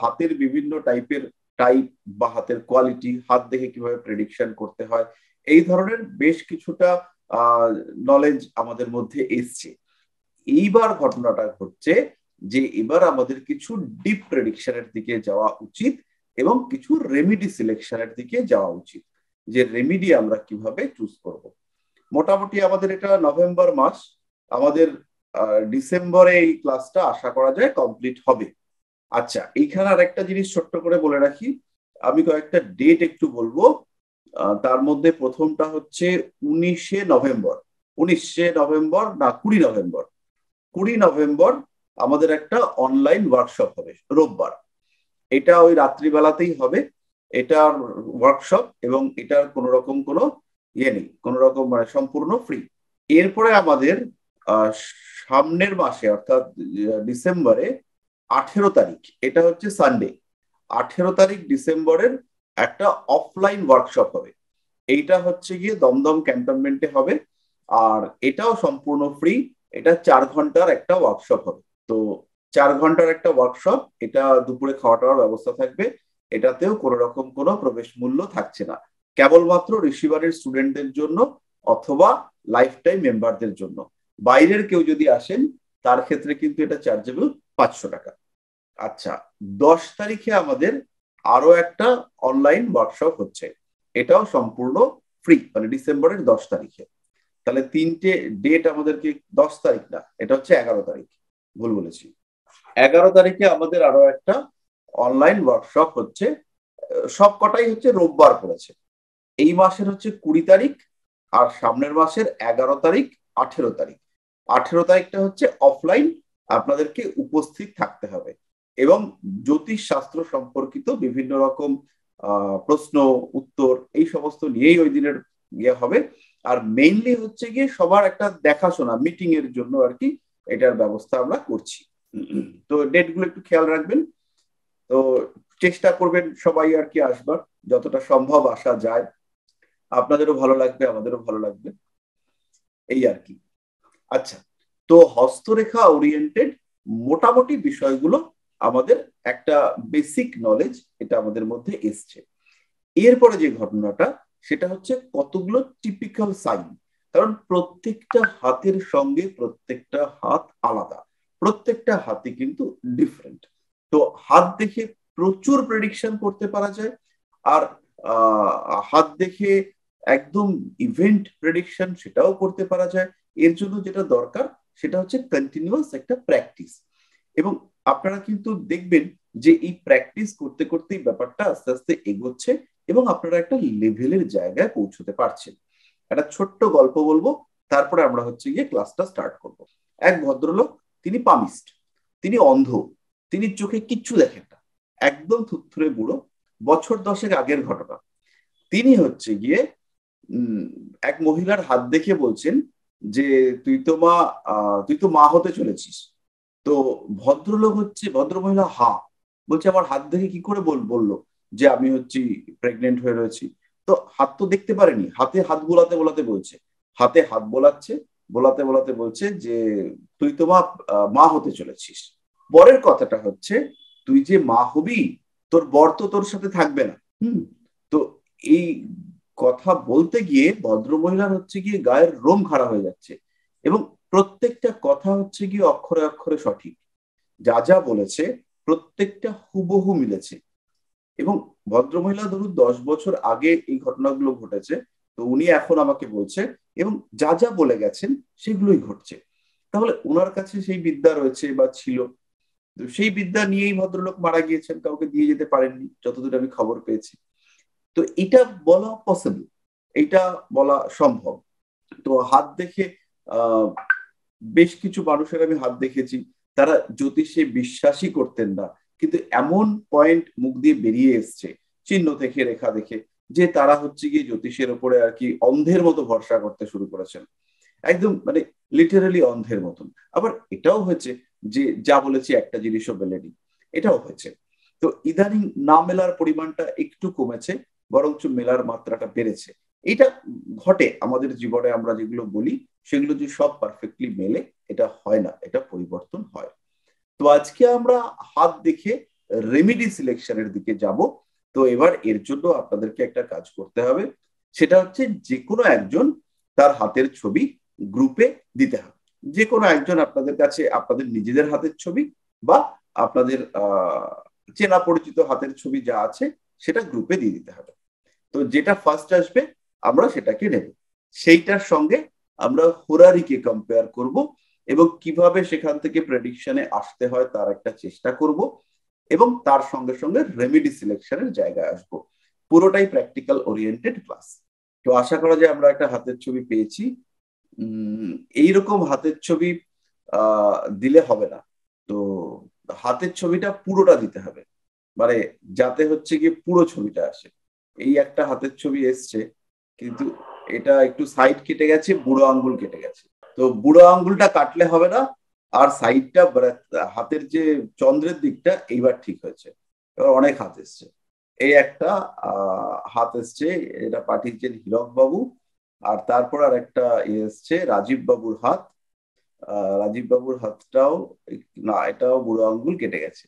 হাতের বিভিন্ন টাইপের টাইপ বা হাতের কোয়ালিটি হাত দেখে কীভাবে প্রেডিকশন করতে হয়, এই ধরনের বেশ কিছুটা নলেজ আমাদের মধ্যে এসছে। এইবার ঘটনাটা ঘটছে যে এবার আমাদের কিছু ডিপ প্রেডিকশনের দিকে যাওয়া উচিত এবং কিছু রেমিডি সিলেকশনের দিকে যাওয়া উচিত, যে রেমিডি আমরা কীভাবে চুজ করব। মোটামুটি আমাদের এটা নভেম্বর মাস, আমাদের ডিসেম্বরে এই ক্লাসটা আশা করা যায় কমপ্লিট হবে। আচ্ছা এইখানে আর একটা জিনিস ছোট্ট করে বলে রাখি। আমি কয়েকটা ডেট একটু বলব। তার মধ্যে প্রথমটা হচ্ছে উনিশে নভেম্বর। উনিশে নভেম্বর না কুড়ি নভেম্বর। কুড়ি নভেম্বর আমাদের একটা অনলাইন ওয়ার্কশপ হবে, রোববার। এটা ওই রাত্রিবেলাতেই হবে। এটার ওয়ার্কশপ এবং এটার কোন রকম কোনো ইয়ে নেই, কোন রকম মানে সম্পূর্ণ ফ্রি এরপরে আমাদের সামনের মাসে অর্থাৎ ডিসেম্বরে আঠেরো তারিখ, এটা হচ্ছে সানডে আঠেরো তারিখ ডিসেম্বরের একটা অফলাইন ওয়ার্কশপ হবে। এইটা হচ্ছে গিয়ে দমদম ক্যান্টনমেন্টে হবে। আর এটাও সম্পূর্ণ ফ্রি এটা চার ঘণ্টার একটা ওয়ার্কশপ হবে। তো চার ঘণ্টার একটা ওয়ার্কশপ এটা দুপুরে খাওয়া টাওয়ার ব্যবস্থা থাকবে। এটাতেও কোনো রকম কোনো প্রবেশ মূল্য থাকছে না। কেবলমাত্র রিসিভারের স্টুডেন্টদের জন্য অথবা লাইফ টাইম মেম্বারদের জন্য। বাইরের কেউ যদি আসেন, তার ক্ষেত্রে কিন্তু এটা চার্জেবল পাঁচশো টাকা। আচ্ছা দশ তারিখে আমাদের আরও একটা অনলাইন ওয়ার্কশপ হচ্ছে। এটাও সম্পূর্ণ ফ্রি মানে ডিসেম্বরের দশ তারিখে। তাহলে তিনটে ডেট আমাদেরকে দশ তারিখ না, এটা হচ্ছে এগারো তারিখ। ভুল বলেছি। এগারো তারিখে আমাদের আরও একটা অনলাইন ওয়ার্কশপ হচ্ছে। সব কটাই হচ্ছে রোববার পড়েছে। এই মাসের হচ্ছে কুড়ি তারিখ আর সামনের মাসের এগারো তারিখ, আঠেরো তারিখ। আঠেরো তারিখটা হচ্ছে অফলাইন আপনাদেরকে উপস্থিত থাকতে হবে। এবং জ্যোতিষ শাস্ত্র সম্পর্কিত বিভিন্ন রকম প্রশ্ন, উত্তর এই সমস্ত নিয়েই ওই দিনের ইয়ে হবে। আর মেইনলি হচ্ছে গিয়ে সবার একটা দেখাশোনা মিটিং এর জন্য আর কি এটার ব্যবস্থা আমরা করছি। তো ডেটগুলো একটু খেয়াল রাখবেন। তো চেষ্টা করবেন সবাই আর কি আসবার, যতটা সম্ভব আসা যায়। আপনাদেরও ভালো লাগবে, আমাদেরও ভালো লাগবে। এই আর কি। আচ্ছা তো হস্তরেখা ওরিয়েন্টেড মোটামুটি বিষয়গুলো আমাদের একটা বেসিক নলেজ এটা আমাদের মধ্যে এসছে। এরপরে যে ঘটনাটা, সেটা হচ্ছে কতগুলো টিপিক্যাল সাইন কারণ প্রত্যেকটা হাতের সঙ্গে প্রত্যেকটা হাত আলাদা। প্রত্যেকটা হাতে কিন্তু ডিফারেন্ট তো হাত দেখে প্রচুর প্রেডিকশন করতে পারা যায় আর হাত দেখে একদম ইভেন্ট প্রেডিকশন সেটাও করতে পারা যায়। এর জন্য যেটা দরকার, সেটা হচ্ছে কন্টিনিউয়াস একটা প্র্যাকটিস এবং আপনারা কিন্তু দেখবেন যে এই প্র্যাকটিস করতে করতেই ব্যাপারটা আস্তে আস্তে এগোচ্ছে এবং আপনারা একটা লেভেলের জায়গায় পৌঁছতে পারছেন। একটা ছোট্ট গল্প বলব, তারপরে আমরা হচ্ছে গিয়ে ক্লাসটা স্টার্ট করব। এক ভদ্রলোক, তিনি পামিস্ট তিনি অন্ধ, তিনি চোখে কিচ্ছু দেখেন না, একদম থুথুরে বুড়ো, বছর দশেক আগের ঘটনা। তিনি হচ্ছে গিয়ে এক মহিলার হাত দেখে বলছেন যে, তুই তো মা তুই তো মা হতে চলেছিস। তো ভদ্রলোক হচ্ছে ভদ্র মহিলা হা। বলছে, আমার হাত দেখে কি করে বল, বলল যে আমি হচ্ছি প্রেগনেন্ট হয়ে রয়েছি? তো হাত তো দেখতে পারেনি। হাতে হাত বোলাতে বোলাতে বলছে। হাতে হাত বোলাচ্ছে, বোলাতে বোলাতে বলছে যে, তুই তো মা মা হতে চলেছিস। বরের কথাটা হচ্ছে, তুই যে মা হবি, তোর বর তো তোর সাথে থাকবে না। হুম। তো এই কথা বলতে গিয়ে ভদ্র মহিলার হচ্ছে গিয়ে গায়ের রোম খাড়া হয়ে যাচ্ছে। এবং প্রত্যেকটা কথা হচ্ছে গিয়ে অক্ষরে অক্ষরে সঠিক। যা যা বলেছে, প্রত্যেকটা হুবহু মিলেছে। এবং ভদ্রমহিলা ধরুন, দশ বছর আগে এই ঘটনাগুলো ঘটেছে, তো উনি এখন আমাকে বলছে, এবং যা যা বলে গেছেন, সেগুলোই ঘটছে। তাহলে ওনার কাছে সেই বিদ্যা রয়েছে বা ছিল। সেই বিদ্যা নিয়েই ভদ্রলোক মারা গিয়েছেন, কাউকে দিয়ে যেতে পারেননি, যতদূর আমি খবর পেয়েছি। তো এটা বলা পসিবল এটা বলা সম্ভব। তো হাত দেখে বেশ কিছু মানুষের আমি হাত দেখেছি, তারা জ্যোতিষে বিশ্বাসই করতেন না। কিন্তু এমন পয়েন্ট মুখ দিয়ে বেরিয়ে এসছে, চিহ্ন থেকে, রেখা দেখে যে তারা হচ্ছে গিয়ে জ্যোতিষের উপরে আর কি অন্ধের মতো ভরসা করতে শুরু করেছেন। একদম মানে লিটারালি অন্ধের মতন। আবার এটাও হয়েছে যে যা বলেছি একটা জিনিসও মেলেনি, এটাও হয়েছে। তো ইদানিং না মেলার পরিমাণটা একটু কমেছে, বরঞ্চ মেলার মাত্রাটা বেড়েছে। এটা ঘটে আমাদের জীবনে আমরা যেগুলো বলি, সেগুলো যে সব পারফেক্টলি মেলে, এটা হয় না, এটা পরিবর্তন হয়। তো আজকে আমরা হাত দেখে রেমিডি সিলেকশনের দিকে যাব। তো এবার এর জন্য আপনাদেরকে একটা কাজ করতে হবে, সেটা হচ্ছে যে কোনো একজন তার হাতের ছবি গ্রুপে দিতে হবে। যে কোনো একজন আপনাদের কাছে, আপনাদের নিজেদের হাতের ছবি বা আপনাদের চেনা পরিচিত হাতের ছবি যা আছে, সেটা গ্রুপে দিয়ে দিতে হবে। তো যেটা ফার্স্ট আসবে আমরা সেটাকে নেব। সেইটার সঙ্গে আমরা হোরারিকে কম্পেয়ার করব এবং কীভাবে সেখান থেকে প্রেডিকশনে আসতে হয় তার একটা চেষ্টা করব এবং তার সঙ্গে সঙ্গে রেমিডি সিলেকশনের জায়গায় আসব। পুরোটাই প্র্যাকটিক্যাল ওরিয়েন্টেড ক্লাস তো আশা করা যায় আমরা একটা হাতের ছবি পেয়েছি। এইরকম হাতের ছবি দিলে হবে না। তো হাতের ছবিটা পুরোটা দিতে হবে। মানে যাতে হচ্ছে গিয়ে পুরো ছবিটা আসে। এই একটা হাতের ছবি এসছে। কিন্তু এটা একটু সাইড কেটে গেছে, বুড়ো আঙ্গুল কেটে গেছে। তো বুড়ো আঙ্গুলটা কাটলে হবে না, আর সাইডটা হাতের যে চন্দ্রের দিকটা এইবার ঠিক হয়েছে। এবার অনেক হাত এসছে। এই একটা হাত এসছে, এটা পাঠিয়েছেন হীরক বাবু আর তারপর আর একটা ইয়ে এসছে রাজীব বাবুর হাত। রাজীব বাবুর হাতটাও, না, এটাও বুড়ো আঙ্গুল কেটে গেছে।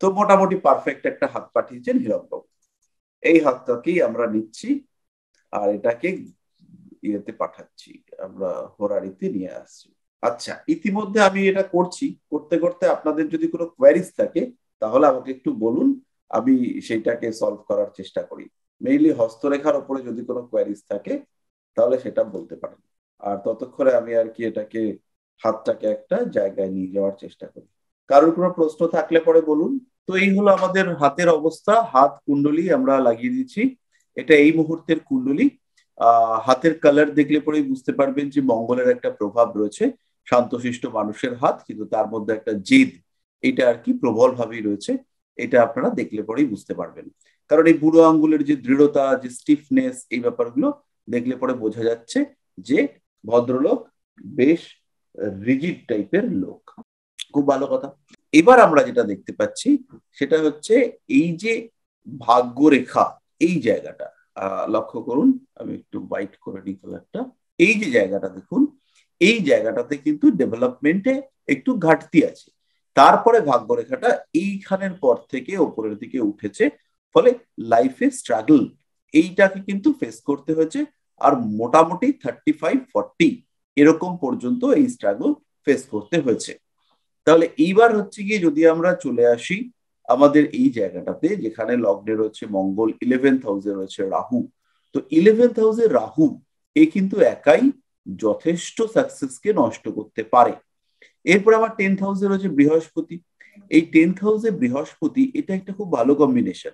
তো মোটামুটি পারফেক্ট একটা হাত পাঠিয়েছেন হীরক বাবু এই হাতটাকেই আমরা নিচ্ছি। আর এটাকে ইয়েতে পাঠাচ্ছি, আমরা হোরারিতে নিয়ে আসছি। আচ্ছা ইতিমধ্যে আমি এটা করছি। করতে করতে আপনাদের যদি কোনো কোয়ারিজ থাকে, তাহলে আমাকে একটু বলুন, আমি সেইটাকে সলভ করার চেষ্টা করি। মেইনলি হস্তরেখার ওপরে যদি কোনো কোয়ারিজ থাকে, তাহলে সেটা বলতে পারেন। আর ততক্ষণে আমি আর কি এটাকে হাতটাকে একটা জায়গায় নিয়ে যাওয়ার চেষ্টা করি। কারোর কোনো প্রশ্ন থাকলে পরে বলুন। তো এই হলো আমাদের হাতের অবস্থা। হাত, কুণ্ডলি আমরা লাগিয়ে দিচ্ছি এটা এই মুহূর্তের কুণ্ডলি। হাতের কালার দেখলে পরেই বুঝতে পারবেন যে মঙ্গলের একটা প্রভাব রয়েছে, শান্তশিষ্ট মানুষের হাত, কিন্তু তার মধ্যে একটা জেদ, এটা আর কি প্রবল ভাবেই রয়েছে, এটা আপনারা দেখলে পরেই বুঝতে পারবেন। কারণ এই বুড়ো আঙ্গুলের যে দৃঢ়তা, যে স্টিফনেস এই ব্যাপারগুলো দেখলে পরে বোঝা যাচ্ছে যে ভদ্রলোক বেশ রিজিড টাইপের লোক। খুব ভালো কথা। এবার আমরা যেটা দেখতে পাচ্ছি, সেটা হচ্ছে এই যে ভাগ্যরেখা এই জায়গাটা লক্ষ্য করুন, আমি একটু বাইট করে নিই কালারটা এই যে জায়গাটা দেখুন, এই জায়গাটাতে কিন্তু ডেভেলপমেন্টে একটু ঘাটতি আছে। তারপরে ভাগ্যরেখাটা এইখানের পর থেকে ওপরের দিকে উঠেছে, ফলে লাইফে স্ট্রাগল এইটাকে কিন্তু ফেস করতে হয়েছে, আর মোটামুটি থার্টি ফাইভ ফর্টি এরকম পর্যন্ত এই স্ট্রাগল ফেস করতে হয়েছে। তাহলে এইবার হচ্ছে গিয়ে যদি আমরা চলে আসি আমাদের এই জায়গাটাতে যেখানে লগ্নে রয়েছে মঙ্গল ইলেভেন্থ হাউসে রয়েছে রাহু। তো ইলেভেন্থ হাউসে রাহু, এ কিন্তু একাই যথেষ্ট সাকসেসকে নষ্ট করতে পারে। এরপর আমার টেন্থ হাউসে রয়েছে বৃহস্পতি। এই টেন্থ হাউসে বৃহস্পতি, এটা একটা খুব ভালো কম্বিনেশন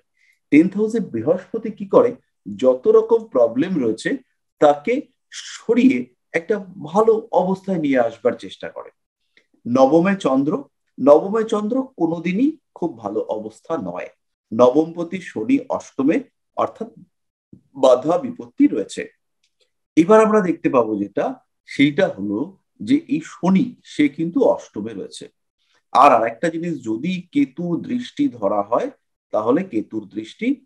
টেন্থ হাউসে বৃহস্পতি কি করে? যত রকম প্রবলেম রয়েছে, তাকে সরিয়ে একটা ভালো অবস্থায় নিয়ে আসবার চেষ্টা করে। নবমে চন্দ্র নবমে চন্দ্র কোনোদিনই খুব ভালো অবস্থা নয়। নবমপতি শনি অষ্টমে অর্থাৎ বাধা বিপত্তি রয়েছে। এবার আমরা দেখতে পাবো যেটা, সেইটা হলো যে এই শনি, সে কিন্তু অষ্টমে রয়েছে। আর আরেকটা জিনিস, যদি কেতুর দৃষ্টি ধরা হয়, তাহলে কেতুর দৃষ্টি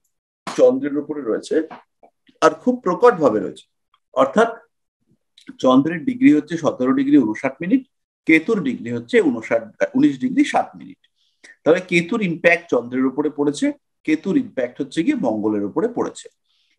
চন্দ্রের উপরে রয়েছে আর খুব প্রকট ভাবে রয়েছে। অর্থাৎ চন্দ্রের ডিগ্রি হচ্ছে সতেরো ডিগ্রি উনষাট মিনিট কেতুর ডিগ্রি হচ্ছে উনষাট উনিশ ডিগ্রি সাত মিনিট। তাহলে কেতুর ইম্প্যাক্ট চন্দ্রের উপরে পড়েছে, কেতুর ইম্প্যাক্ট হচ্ছে গিয়ে মঙ্গলের উপরে পড়েছে।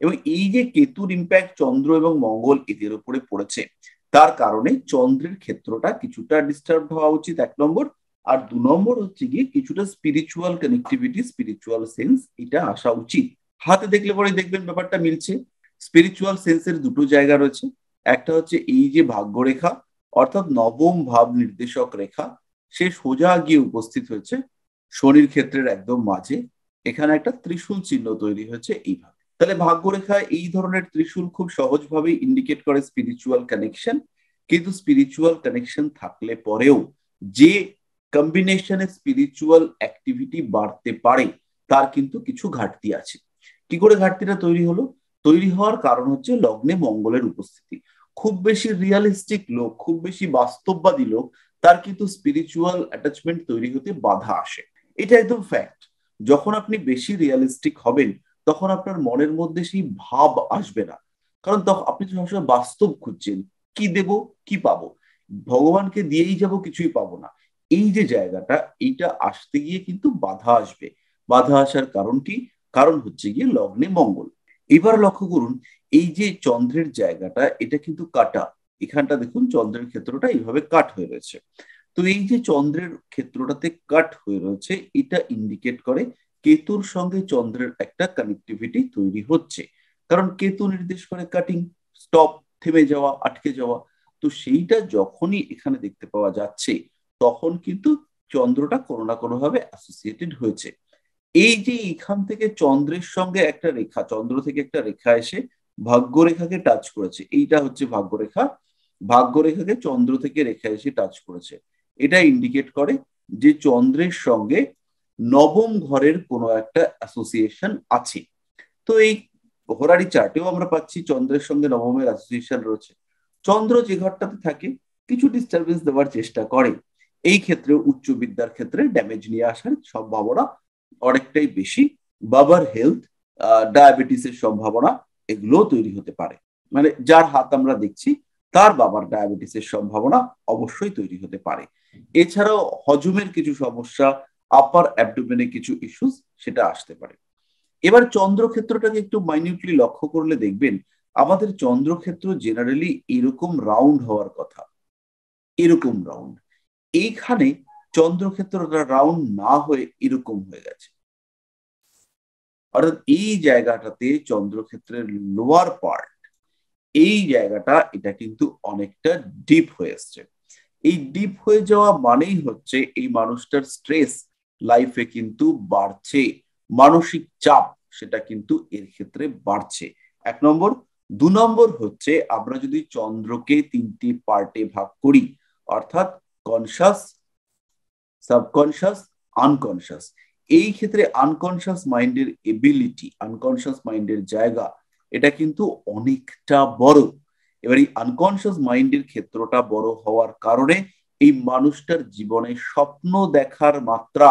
এবং এই যে কেতুর ইম্প্যাক্ট চন্দ্র এবং মঙ্গল এদের উপরে পড়েছে, তার কারণে চন্দ্রের ক্ষেত্রটা কিছুটা ডিস্টার্ব হওয়া উচিত এক নম্বর। আর দু নম্বর হচ্ছে গিয়ে কিছুটা স্পিরিচুয়াল কানেক্টিভিটি স্পিরিচুয়াল সেন্স এটা আসা উচিত। হাতে দেখলে পরে দেখবেন ব্যাপারটা মিলছে। স্পিরিচুয়াল সেন্সের দুটো জায়গা রয়েছে। একটা হচ্ছে এই যে ভাগ্যরেখা অর্থাৎ নবম ভাব নির্দেশক রেখা, সে সোজা গিয়ে উপস্থিত হয়েছে শনির ক্ষেত্রের একদম মাঝে। এখানে একটা ত্রিশূল চিহ্ন তৈরি হয়েছে এইভাবে। তাহলে ভাগ্যরেখা এই ধরনের ত্রিশূল খুব সহজভাবে ইন্ডিকেট করে স্পিরিচুয়াল কানেকশন কিন্তু স্পিরিচুয়াল কানেকশন থাকলে পরেও যে কম্বিনেশনে স্পিরিচুয়াল অ্যাক্টিভিটি বাড়তে পারে, তার কিন্তু কিছু ঘাটতি আছে। কি করে ঘাটতিটা তৈরি হলো? তৈরি হওয়ার কারণ হচ্ছে লগ্নে মঙ্গলের উপস্থিতি। খুব বেশি রিয়ালিস্টিক লোক, খুব বেশি বাস্তববাদী লোক, তার কিন্তু স্পিরিচুয়াল অ্যাটাচমেন্ট তৈরি হতে বাধা আসে। এটা একদম ফ্যাক্ট যখন আপনি বেশি রিয়ালিস্টিক হবেন, তখন আপনার মনের মধ্যে সেই ভাব আসবে না। কারণ তখন আপনি সবসময় বাস্তব খুঁজছেন, কি দেব, কি পাবো? ভগবানকে দিয়েই যাব, কিছুই পাবো না। এই যে জায়গাটা, এইটা আসতে গিয়ে কিন্তু বাধা আসবে। বাধা আসার কারণটি কারণ হচ্ছে গিয়ে লগ্নে মঙ্গল। এবার লক্ষ্য করুন এই যে চন্দ্রের জায়গাটা, এটা কিন্তু কাটা। এখানটা দেখুন, চন্দ্রের ক্ষেত্রটা এইভাবে কাট হয়ে রয়েছে। তো এই যে চন্দ্রের ক্ষেত্রটাতে কাট হয়ে রয়েছে, এটা ইন্ডিকেট করে কেতুর সঙ্গে চন্দ্রের একটা কানেক্টিভিটি তৈরি হচ্ছে। কারণ কেতু নির্দেশ করে কাটিং স্টপ থেমে যাওয়া, আটকে যাওয়া। তো সেইটা যখনই এখানে দেখতে পাওয়া যাচ্ছে, তখন কিন্তু চন্দ্রটা কোনো না কোনো ভাবে অ্যাসোসিয়েটেড হয়েছে। এই যে এখান থেকে চন্দ্রের সঙ্গে একটা রেখা, চন্দ্র থেকে একটা রেখা এসে ভাগ্যরেখাকে টাচ করেছে। এইটা হচ্ছে ভাগ্যরেখা। ভাগ্যরেখাকে চন্দ্র থেকে রেখা এসে টাচ করেছে। এটা ইন্ডিকেট করে যে চন্দ্রের সঙ্গে নবম ঘরের কোনো একটা অ্যাসোসিয়েশন আছে। তো এই হোরারি চার্টেও আমরা পাচ্ছি চন্দ্রের সঙ্গে নবমের অ্যাসোসিয়েশন রয়েছে। চন্দ্র যে ঘরটাতে থাকে, কিছু ডিস্টারবেন্স দেওয়ার চেষ্টা করে। এই ক্ষেত্রে উচ্চ বিদ্যার ক্ষেত্রে ড্যামেজ নিয়ে আসার সম্ভাবনা অনেকটাই বেশি। বাবার হেলথ ডায়াবেটিসের সম্ভাবনা এগুলোও তৈরি হতে পারে। মানে যার হাত আমরা দেখছি, তার বাবার ডায়াবেটিসের সম্ভাবনা অবশ্যই তৈরি হতে পারে। এছাড়াও হজমের কিছু সমস্যা আপার অ্যাবডোমেনে কিছু ইস্যুস সেটা আসতে পারে। এবার চন্দ্রক্ষেত্রটাকে একটু মাইনিউটলি লক্ষ্য করলে দেখবেন, আমাদের চন্দ্রক্ষেত্র জেনারেলি এরকম রাউন্ড হওয়ার কথা। এরকম রাউন্ড এইখানে চন্দ্রক্ষেত্রটা রাউন্ড না হয়ে এরকম হয়ে গেছে। অর্থাৎ এই জায়গাটাতে চন্দ্রক্ষেত্রের লোয়ার পার্ট এই জায়গাটা এটা কিন্তু অনেকটা ডিপ হয়ে এসছে। এই ডিপ হয়ে যাওয়া মানেই হচ্ছে এই মানুষটার স্ট্রেস লাইফে কিন্তু বাড়ছে, মানসিক চাপ সেটা কিন্তু এর ক্ষেত্রে বাড়ছে। এক নম্বর। দু নম্বর হচ্ছে আমরা যদি চন্দ্রকে তিনটি পার্টে ভাগ করি, অর্থাৎ কনসাস সাবকনসাস আনকনসাস এই ক্ষেত্রে আনকনসাস মাইন্ডের এবিলিটি আনকনসাস মাইন্ডের জায়গা, এটা কিন্তু অনেকটা বড়। এবার এই আনকনসাস মাইন্ডের ক্ষেত্রটা বড় হওয়ার কারণে এই মানুষটার জীবনে স্বপ্ন দেখার মাত্রা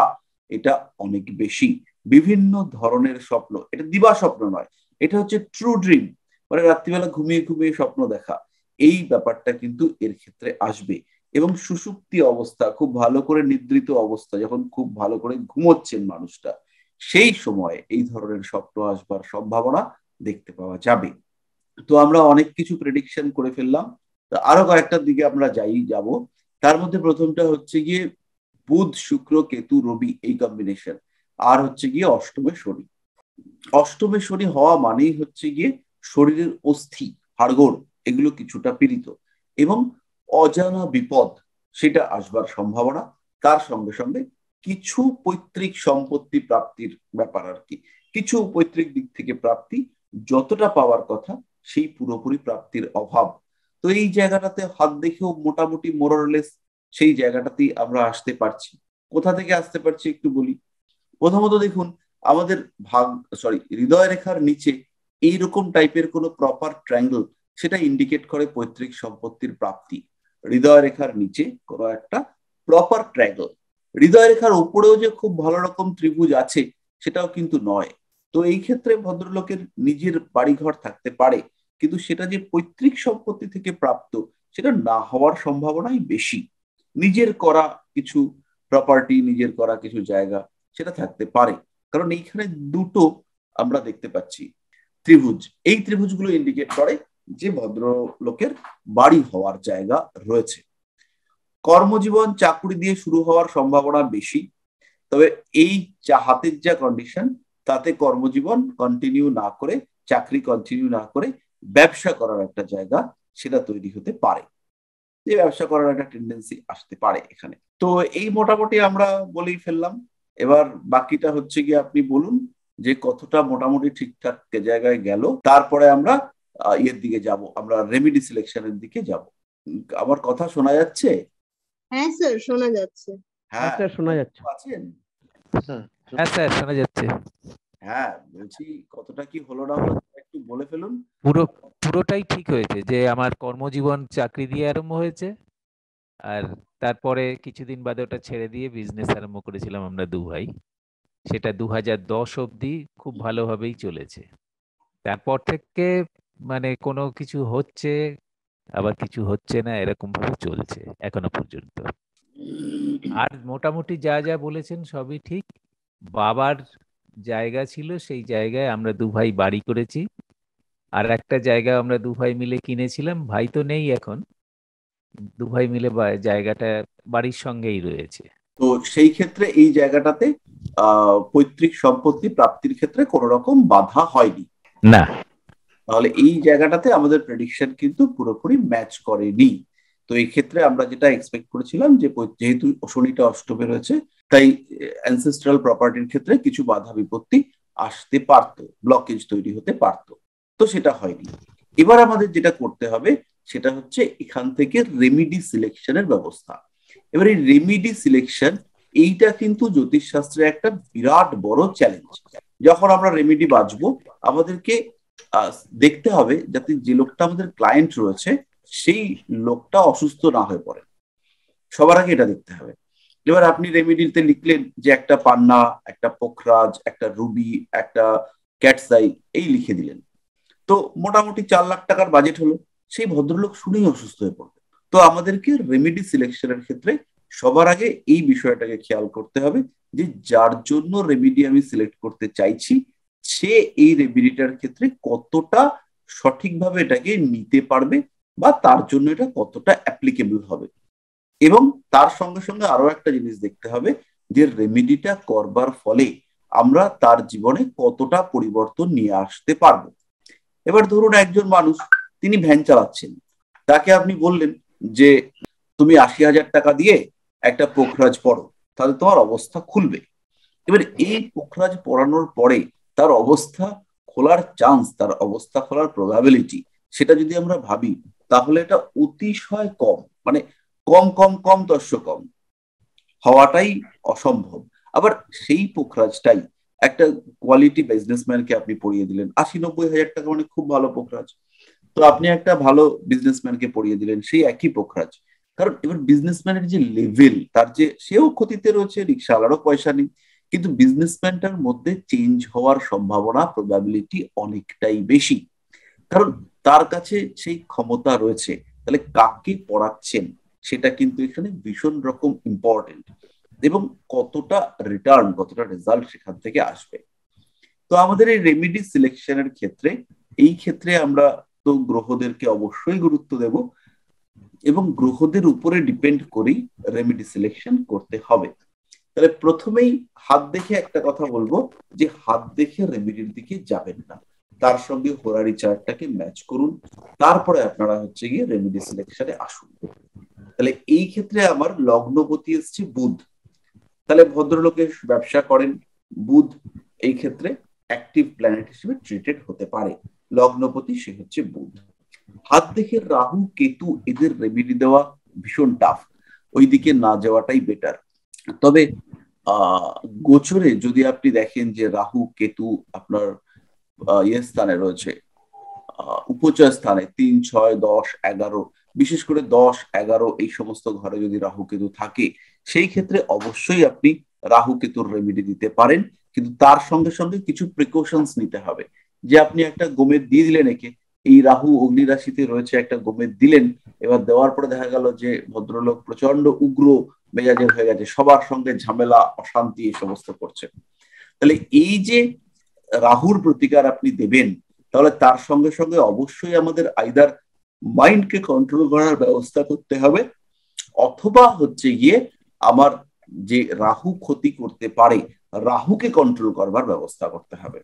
এটা অনেক বেশি। বিভিন্ন ধরনের স্বপ্ন, এটা দিবা স্বপ্ন নয়, এটা হচ্ছে ট্রু ড্রিম মানে রাত্রিবেলা ঘুমিয়ে ঘুমিয়ে স্বপ্ন দেখা। এই ব্যাপারটা কিন্তু এর ক্ষেত্রে আসবে। এবং সুষুপ্তি অবস্থা, খুব ভালো করে নিদ্রিত অবস্থা, যখন খুব ভালো করে ঘুমোচ্ছেন মানুষটা, সেই সময় এই ধরনের স্বপ্ন আসবার সম্ভাবনা দেখতে পাওয়া যাবে। তো আমরা অনেক কিছু প্রেডিকশন করে ফেললাম। আরও কয়েকটার দিকে আমরা যাই, যাব। তার মধ্যে প্রথমটা হচ্ছে গিয়ে বুধ, শুক্র, কেতু, রবি এই কম্বিনেশন আর হচ্ছে গিয়ে অষ্টমে শনি। অষ্টমে শনি হওয়া মানেই হচ্ছে গিয়ে শরীরের অস্থি, হাড়গোড়, এগুলো কিছুটা পীড়িত। এবং অজানা বিপদ, সেটা আসবার সম্ভাবনা, তার সঙ্গে সঙ্গে কিছু পৈতৃক সম্পত্তি প্রাপ্তির ব্যাপার আর কি। কিছু পৈতৃক দিক থেকে প্রাপ্তি যতটা পাওয়ার কথা, সেই পুরোপুরি প্রাপ্তির অভাব। তো এই জায়গাটাতে হাত দেখেও মোটামুটি মোরলেস সেই জায়গাটাতেই আমরা আসতে পারছি। কোথা থেকে আসতে পারছি একটু বলি? প্রথমত দেখুন, আমাদের ভাগ সরি হৃদয় রেখার নিচে এইরকম টাইপের কোনো প্রপার ট্রায়াঙ্গেল সেটা ইন্ডিকেট করে পৈতৃক সম্পত্তির প্রাপ্তি। হৃদয় রেখার নিচে কোনো একটা প্রপার ট্রায়াঙ্গেল হৃদয় রেখার উপরেও যে খুব ভালো রকম ত্রিভুজ আছে, সেটাও কিন্তু নয়। তো এই ক্ষেত্রে ভদ্রলোকের নিজের বাড়িঘর থাকতে পারে, কিন্তু সেটা যে পৈতৃক সম্পত্তি থেকে প্রাপ্ত, সেটা না হওয়ার সম্ভাবনাই বেশি। নিজের করা কিছু প্রপার্টি নিজের করা কিছু জায়গা, সেটা থাকতে পারে। কারণ এইখানে দুটো আমরা দেখতে পাচ্ছি। ত্রিভুজ, এই ত্রিভুজগুলো ইন্ডিকেট করে যে ভদ্রলোকের বাড়ি হওয়ার জায়গা রয়েছে। কর্মজীবন চাকুরি দিয়ে শুরু হওয়ার সম্ভাবনা বেশি, তবে এই হাতের যা কন্ডিশন তাতে কর্মজীবন কন্টিনিউ না করে, চাকরি কন্টিনিউ না করে ব্যবসা করার একটা জায়গা সেটা তৈরি হতে পারে। যে ব্যবসা করার একটা টেন্ডেন্সি আসতে পারে এখানে। তো এই মোটামুটি আমরা বলেই ফেললাম। এবার বাকিটা হচ্ছে গিয়ে আপনি বলুন যে কতটা মোটামুটি ঠিকঠাক জায়গায় গেল। তারপরে আমরা ইয়ের দিকে যাব। আমরা রেমিডি সিলেকশনের দিকে যাব। আমার কথা শোনা যাচ্ছে? হ্যাঁ স্যার শোনা যাচ্ছে। হ্যাঁ স্যার শোনা যাচ্ছে। আছেন? হ্যাঁ স্যার শোনা যাচ্ছে। হ্যাঁ বলছি কতটা কি হলো না হলো একটু বলে ফেলুন। পুরো পুরোটাই ঠিক হয়েছে যে আমার কর্মজীবন চাকরি দিয়ে আরম্ভ হয়েছে। আর তারপরে কিছুদিন বাদে ওটা ছেড়ে দিয়ে বিজনেস আরম্ভ করেছিলাম আমরা দু ভাই সেটা দু হাজার দশ অবধি খুব ভালোভাবেই চলেছে। তারপর থেকে মানে কোনো কিছু হচ্ছে আবার কিছু হচ্ছে না এরকম ভাবে চলছে এখনও পর্যন্ত। আর মোটামুটি যা যা বলেছেন সবই ঠিক। বাবার জায়গা ছিল সেই জায়গায় আমরা দু ভাই বাড়ি করেছি। আর একটা জায়গা আমরা দু ভাই মিলে কিনেছিলাম ভাই তো নেই এখন। দু ভাই মিলে জায়গাটা বাড়ির সঙ্গেই রয়েছে। তো সেই ক্ষেত্রে এই জায়গাটাতে আহ পৈতৃক সম্পত্তি প্রাপ্তির ক্ষেত্রে কোনো রকম বাধা হয়নি? না। তাহলে এই জায়গাটাতে আমাদের প্রেডিকশন কিন্তু পুরোপুরি ম্যাচ করেনি। তো এই ক্ষেত্রে আমরা যেটা এক্সপেক্ট করেছিলাম যে যেহেতু শনিটা অষ্টমে রয়েছে, তাই অ্যানসেস্ট্রাল প্রপার্টির ক্ষেত্রে কিছু বাধা বিপত্তি আসতে পারতো ব্লকেজ তৈরি হতে পারতো। তো সেটা হয়নি। এবার আমাদের যেটা করতে হবে, সেটা হচ্ছে এখান থেকে রেমিডি সিলেকশনের ব্যবস্থা। এবার এই রেমিডি সিলেকশন এইটা কিন্তু জ্যোতিষশাস্ত্রে একটা বিরাট বড় চ্যালেঞ্জ যখন আমরা রেমিডি বাঁচবো, আমাদেরকে দেখতে হবে যাতে যে লোকটা আমাদের ক্লায়েন্ট রয়েছে, সেই লোকটা অসুস্থ না হয়ে পড়ে। সবার আগে এটা দেখতে হবে। এবার আপনি রেমিডিতে লিখলেন যে একটা পান্না, একটা পোখরাজ, একটা রুবি, একটা ক্যাটসাই, এই লিখে দিলেন। তো মোটামুটি চার লাখ টাকার বাজেট হলো। সেই ভদ্রলোক শুনেই অসুস্থ হয়ে পড়বে। তো আমাদেরকে রেমিডি সিলেকশনের ক্ষেত্রে সবার আগে এই বিষয়টাকে খেয়াল করতে হবে যে যার জন্য রেমিডি আমি সিলেক্ট করতে চাইছি সে এই রেমিডিটার ক্ষেত্রে কতটা সঠিকভাবে এটাকে নিতে পারবে বা তার জন্য এটা কতটা অ্যাপ্লিকেবল হবে। এবং তার সঙ্গে সঙ্গে আরও একটা জিনিস দেখতে হবে যে রেমিডিটা করবার ফলে আমরা তার জীবনে কতটা পরিবর্তন নিয়ে আসতে পারব। এবার ধরুন একজন মানুষ, তিনি ভ্যান চালাচ্ছেন। তাকে আপনি বললেন যে, তুমি আশি হাজার টাকা দিয়ে একটা পোখরাজ পড়ো, তাহলে তোমার অবস্থা খুলবে। এবার এই পোখরাজ পড়ানোর পরে তার অবস্থা খোলার চান্স তার অবস্থা খোলার প্রবাবিলিটি সেটা যদি আমরা ভাবি, তাহলে এটা অতিশয় কম মানে কম কম কম দর্শ কম হওয়াটাই অসম্ভব। আবার সেই পোখরাজটাই একটা কোয়ালিটি বিজনেসম্যানকে আপনি পড়িয়ে দিলেন, আশি, নব্বই হাজার টাকা মানে খুব ভালো পোখরাজ। তো আপনি একটা ভালো বিজনেসম্যানকে পড়িয়ে দিলেন, সেই একই পোখরাজ। কারণ এবার বিজনেসম্যানের যে লেভেল তার যে, সেও ক্ষতিতে রয়েছে রিক্সাওয়ালারও পয়সা নেই। কিন্তু বিজনেসম্যানটার মধ্যে চেঞ্জ হওয়ার সম্ভাবনা প্রবাবিলিটি অনেকটাই বেশি। কারণ তার কাছে সেই ক্ষমতা রয়েছে, তাহলে কাকে পড়াচ্ছেন সেটা কিন্তু এখানে ভীষণ রকম ইম্পর্টেন্ট এবং কতটা রিটার্ন কতটা রেজাল্ট সেখান থেকে আসবে। তো আমাদের এই রেমিডি সিলেকশনের ক্ষেত্রে, এই ক্ষেত্রে আমরা তো গ্রহদেরকে অবশ্যই গুরুত্ব দেব এবং গ্রহদের উপরে ডিপেন্ড করেই রেমিডি সিলেকশন করতে হবে। তাহলে প্রথমেই হাত দেখে একটা কথা বলব যে হাত দেখে রেমিডির দিকে যাবেন না। তার সঙ্গে হোরারি চার্টটাকে ম্যাচ করুন। তারপরে আপনারা হচ্ছে গিয়ে রেমিডি সিলেকশনে আসুন। তাহলে এই ক্ষেত্রে আমার লগ্নপতি এসছে বুধ। তাহলে ভদ্রলোকে ব্যবসা করেন, বুধ এই ক্ষেত্রে অ্যাক্টিভ প্ল্যানেট হিসেবে ট্রিটেড হতে পারে। লগ্নপতি সে হচ্ছে বুধ। হাত দেখে রাহু, কেতু, এদের রেমিডি দেওয়া ভীষণ টাফ ওইদিকে না যাওয়াটাই বেটার তবে গোচরে যদি আপনি দেখেন যে রাহু, কেতু আপনার ইয়ে স্থানে রয়েছে উপচয় স্থানে তিন, ছয়, দশ, এগারো, বিশেষ করে দশ, এগারো এই সমস্ত ঘরে যদি রাহু, কেতু থাকে, সেই ক্ষেত্রে অবশ্যই আপনি রাহু, কেতুর রেমিডি দিতে পারেন, কিন্তু তার সঙ্গে সঙ্গে কিছু প্রিকশনস নিতে হবে। যে আপনি একটা গোমেদ দিয়ে দিলেন একে, এই রাহু অগ্নি রাশিতে রয়েছে একটা গোমেদ দিলেন, এবার দেওয়ার পরে দেখা গেল যে ভদ্রলোক প্রচণ্ড উগ্র মেজাজের হয়ে গেছে, সবার সঙ্গে ঝামেলা, অশান্তি এই সমস্ত করছে। তাহলে এই যে রাহুর প্রতিকার আপনি দেবেন, তাহলে তার সঙ্গে সঙ্গে অবশ্যই আমাদের আইদার মাইন্ডকে কন্ট্রোল করার ব্যবস্থা করতে হবে, অথবা হচ্ছে গিয়ে আমার যে রাহু ক্ষতি করতে পারে, রাহুকে কন্ট্রোল করবার ব্যবস্থা করতে হবে।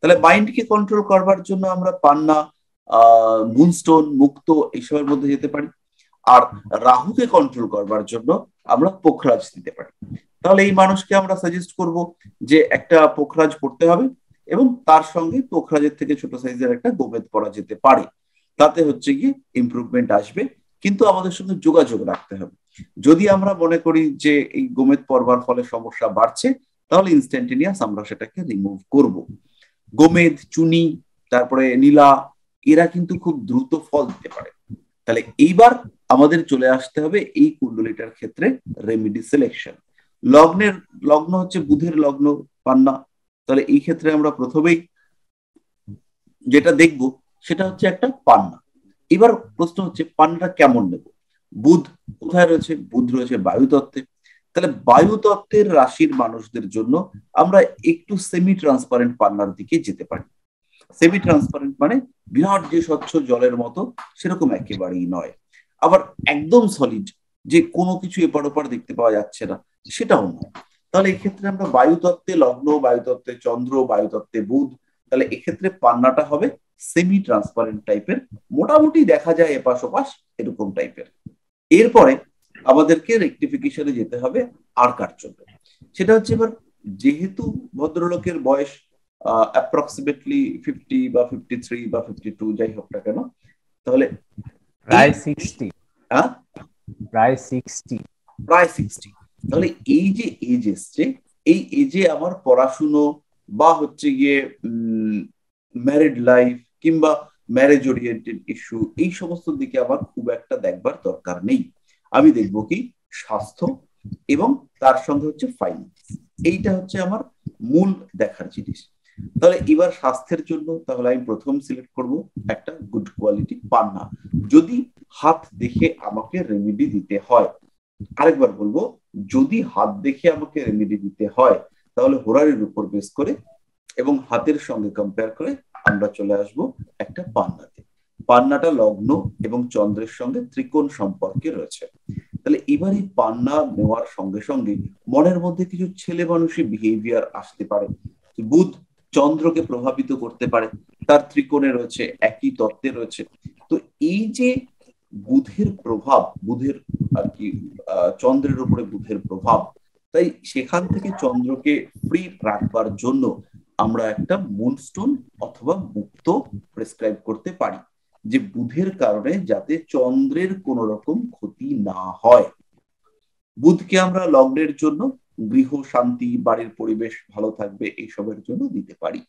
তাহলে মাইন্ডকে কন্ট্রোল করবার জন্য আমরা পান্না, আহ মুনস্টোন মুক্ত, এইসবের মধ্যে যেতে পারি। আর রাহুকে কন্ট্রোল করবার জন্য আমরা পোখরাজ দিতে পারি। তাহলে এই মানুষকে আমরা সাজেস্ট করব যে একটা পোখরাজ পড়তে হবে এবং তার সঙ্গে পোখরাজের থেকে ছোট সাইজের একটা গোবেদ পরা যেতে পারে। তাতে হচ্ছে গিয়ে ইমপ্রুভমেন্ট আসবে, কিন্তু আমাদের সঙ্গে যোগাযোগ রাখতে হবে। যদি আমরা মনে করি যে এই গোমেদ পরবার ফলে সমস্যা বাড়ছে, তাহলে ইনস্ট্যান্টেনিয়াস আমরা সেটাকে রিমুভ করব। গোমেদ, চুনি, তারপরে নীলা, এরা কিন্তু খুব দ্রুত ফল দিতে পারে। তাহলে এইবার আমাদের চলে আসতে হবে এই কুণ্ডলিটার ক্ষেত্রে রেমিডি সিলেকশন লগ্নের, লগ্ন হচ্ছে বুধের লগ্ন, পান্না। তাহলে এই ক্ষেত্রে আমরা প্রথমেই যেটা দেখব, সেটা হচ্ছে একটা পান্না। এবার প্রশ্ন হচ্ছে, পান্নাটা কেমন নেব? বুধ কোথায় রয়েছে? বুধ রয়েছে বায়ুতত্ত্বে। তাহলে বায়ুতত্ত্বের রাশির মানুষদের জন্য আমরা একটু সেমি ট্রান্সপারেন্ট পান্নার দিকে যেতে পারি। সেমি ট্রান্সপারেন্ট মানে বিরাট যে স্বচ্ছ জলের মতো সেরকম একেবারেই নয়। আবার একদম সলিড যে কোনো কিছু এপার ওপার দেখতে পাওয়া যাচ্ছে না, সেটাও নয়। তাহলে এক্ষেত্রে আমরা বায়ুতত্ত্বে লগ্ন, বায়ুতত্ত্বে চন্দ্র, বায়ুতত্ত্বে বুধ, তাহলে এক্ষেত্রে পান্নাটা হবে সেমি ট্রান্সপারেন্ট টাইপের মোটামুটি দেখা যায় এপাশ ওপাশ এরকম টাইপের এরপরে আমাদেরকে রেকটিফিকেশনে যেতে হবে আর কার জন্য। সেটা হচ্ছে এবার যেহেতু ভদ্রলোকের বয়স অ্যাপ্রক্সিমেটলি ফিফটি বা ফিফটি থ্রি বা ফিফটি টু যাই হোক না কেন তাহলে প্রায় সিক্সটি হ্যাঁ? প্রায় সিক্সটি প্রায় সিক্সটি তাহলে এই যে এজ এসছে এই এজে আমার পড়াশুনো বা হচ্ছে গিয়ে ম্যারিড লাইফ কিংবা ম্যারেজ ওরিয়েন্টেড ইস্যু এই সমস্ত দিকে আমার খুব একটা দেখবার দরকার নেই। আমি দেখব কি স্বাস্থ্য এবং তার সঙ্গে হচ্ছে ফাইন্যান্স এইটা হচ্ছে আমার মূল দেখার জিনিস। তাহলে এবার স্বাস্থ্যের জন্য তাহলে আমি প্রথম সিলেক্ট করব একটা গুড কোয়ালিটি পান্না। যদি হাত দেখে আমাকে রেমেডি দিতে হয়, আরেকবার বলব, যদি হাত দেখে আমাকে রেমেডি দিতে হয়, তাহলে হোরারের উপর বেস করে এবং হাতের সঙ্গে কম্পেয়ার করে আমরা চলে আসব একটা পান্নাতে। পান্নাটা লগ্ন এবং চন্দ্রের সঙ্গে ত্রিকোণ সম্পর্কে রয়েছে। তাহলে এবার এই পান্না নেওয়ার সঙ্গে সঙ্গে মনের মধ্যে কিছু ছেলে মানুষই বিহেভিয়ার আসতে পারে। বুধ চন্দ্রকে প্রভাবিত করতে পারে, তার ত্রিকোণে রয়েছে, একই তত্ত্বে রয়েছে। তো এই যে বুধের প্রভাব, বুধের আর কি চন্দ্রের উপরে বুধের প্রভাব, তাই সেখান থেকে চন্দ্রকে ফ্রি রাখবার জন্য আমরা একটা মুনস্টোন অথবা মুক্ত প্রেসক্রাইব করতে পারি, যে বুধের কারণে যাতে চন্দ্রের কোন রকম ক্ষতি না হয়। বুধকে আমরা লগ্নের জন্য গৃহ শান্তি বাড়ির পরিবেশ ভালো থাকবে, এইসবের জন্য দিতে পারি।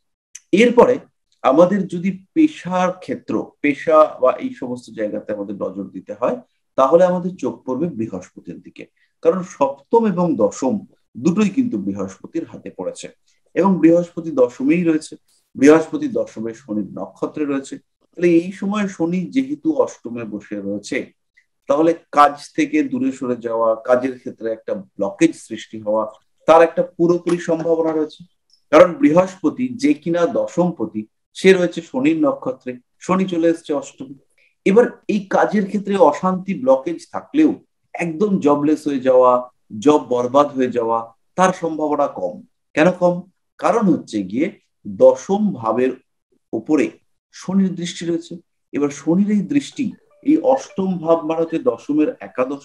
এরপরে আমাদের যদি পেশার ক্ষেত্র, পেশা বা এই সমস্ত জায়গাতে আমাদের নজর দিতে হয়, তাহলে আমাদের চোখ পড়বে বৃহস্পতির দিকে। কারণ সপ্তম এবং দশম দুটোই কিন্তু বৃহস্পতির হাতে পড়েছে। এবং বৃহস্পতি দশমেই রয়েছে, বৃহস্পতি দশমে শনির নক্ষত্রে রয়েছে। তাহলে এই সময় শনি যেহেতু অষ্টমে বসে রয়েছে তাহলে কাজ থেকে দূরে সরে যাওয়া, কাজের ক্ষেত্রে একটা ব্লকেজ সৃষ্টি হওয়া, তার একটা পুরোপুরি সম্ভাবনা রয়েছে। কারণ বৃহস্পতি যে কিনা দশমপতি, সে রয়েছে শনির নক্ষত্রে। শনি চলে এসছে অষ্টমী। এবার এই কাজের ক্ষেত্রে অশান্তি ব্লকেজ থাকলেও একদম জবলেস হয়ে যাওয়া জব বরবাদ হয়ে যাওয়া, তার সম্ভাবনা কম। কেন কম? কারণ হচ্ছে গিয়ে দশম ভাবের উপরে শনির দৃষ্টি রয়েছে। এবার শনির এই দৃষ্টি এই অষ্টম ভাব মানে হচ্ছে দশমের একাদশ।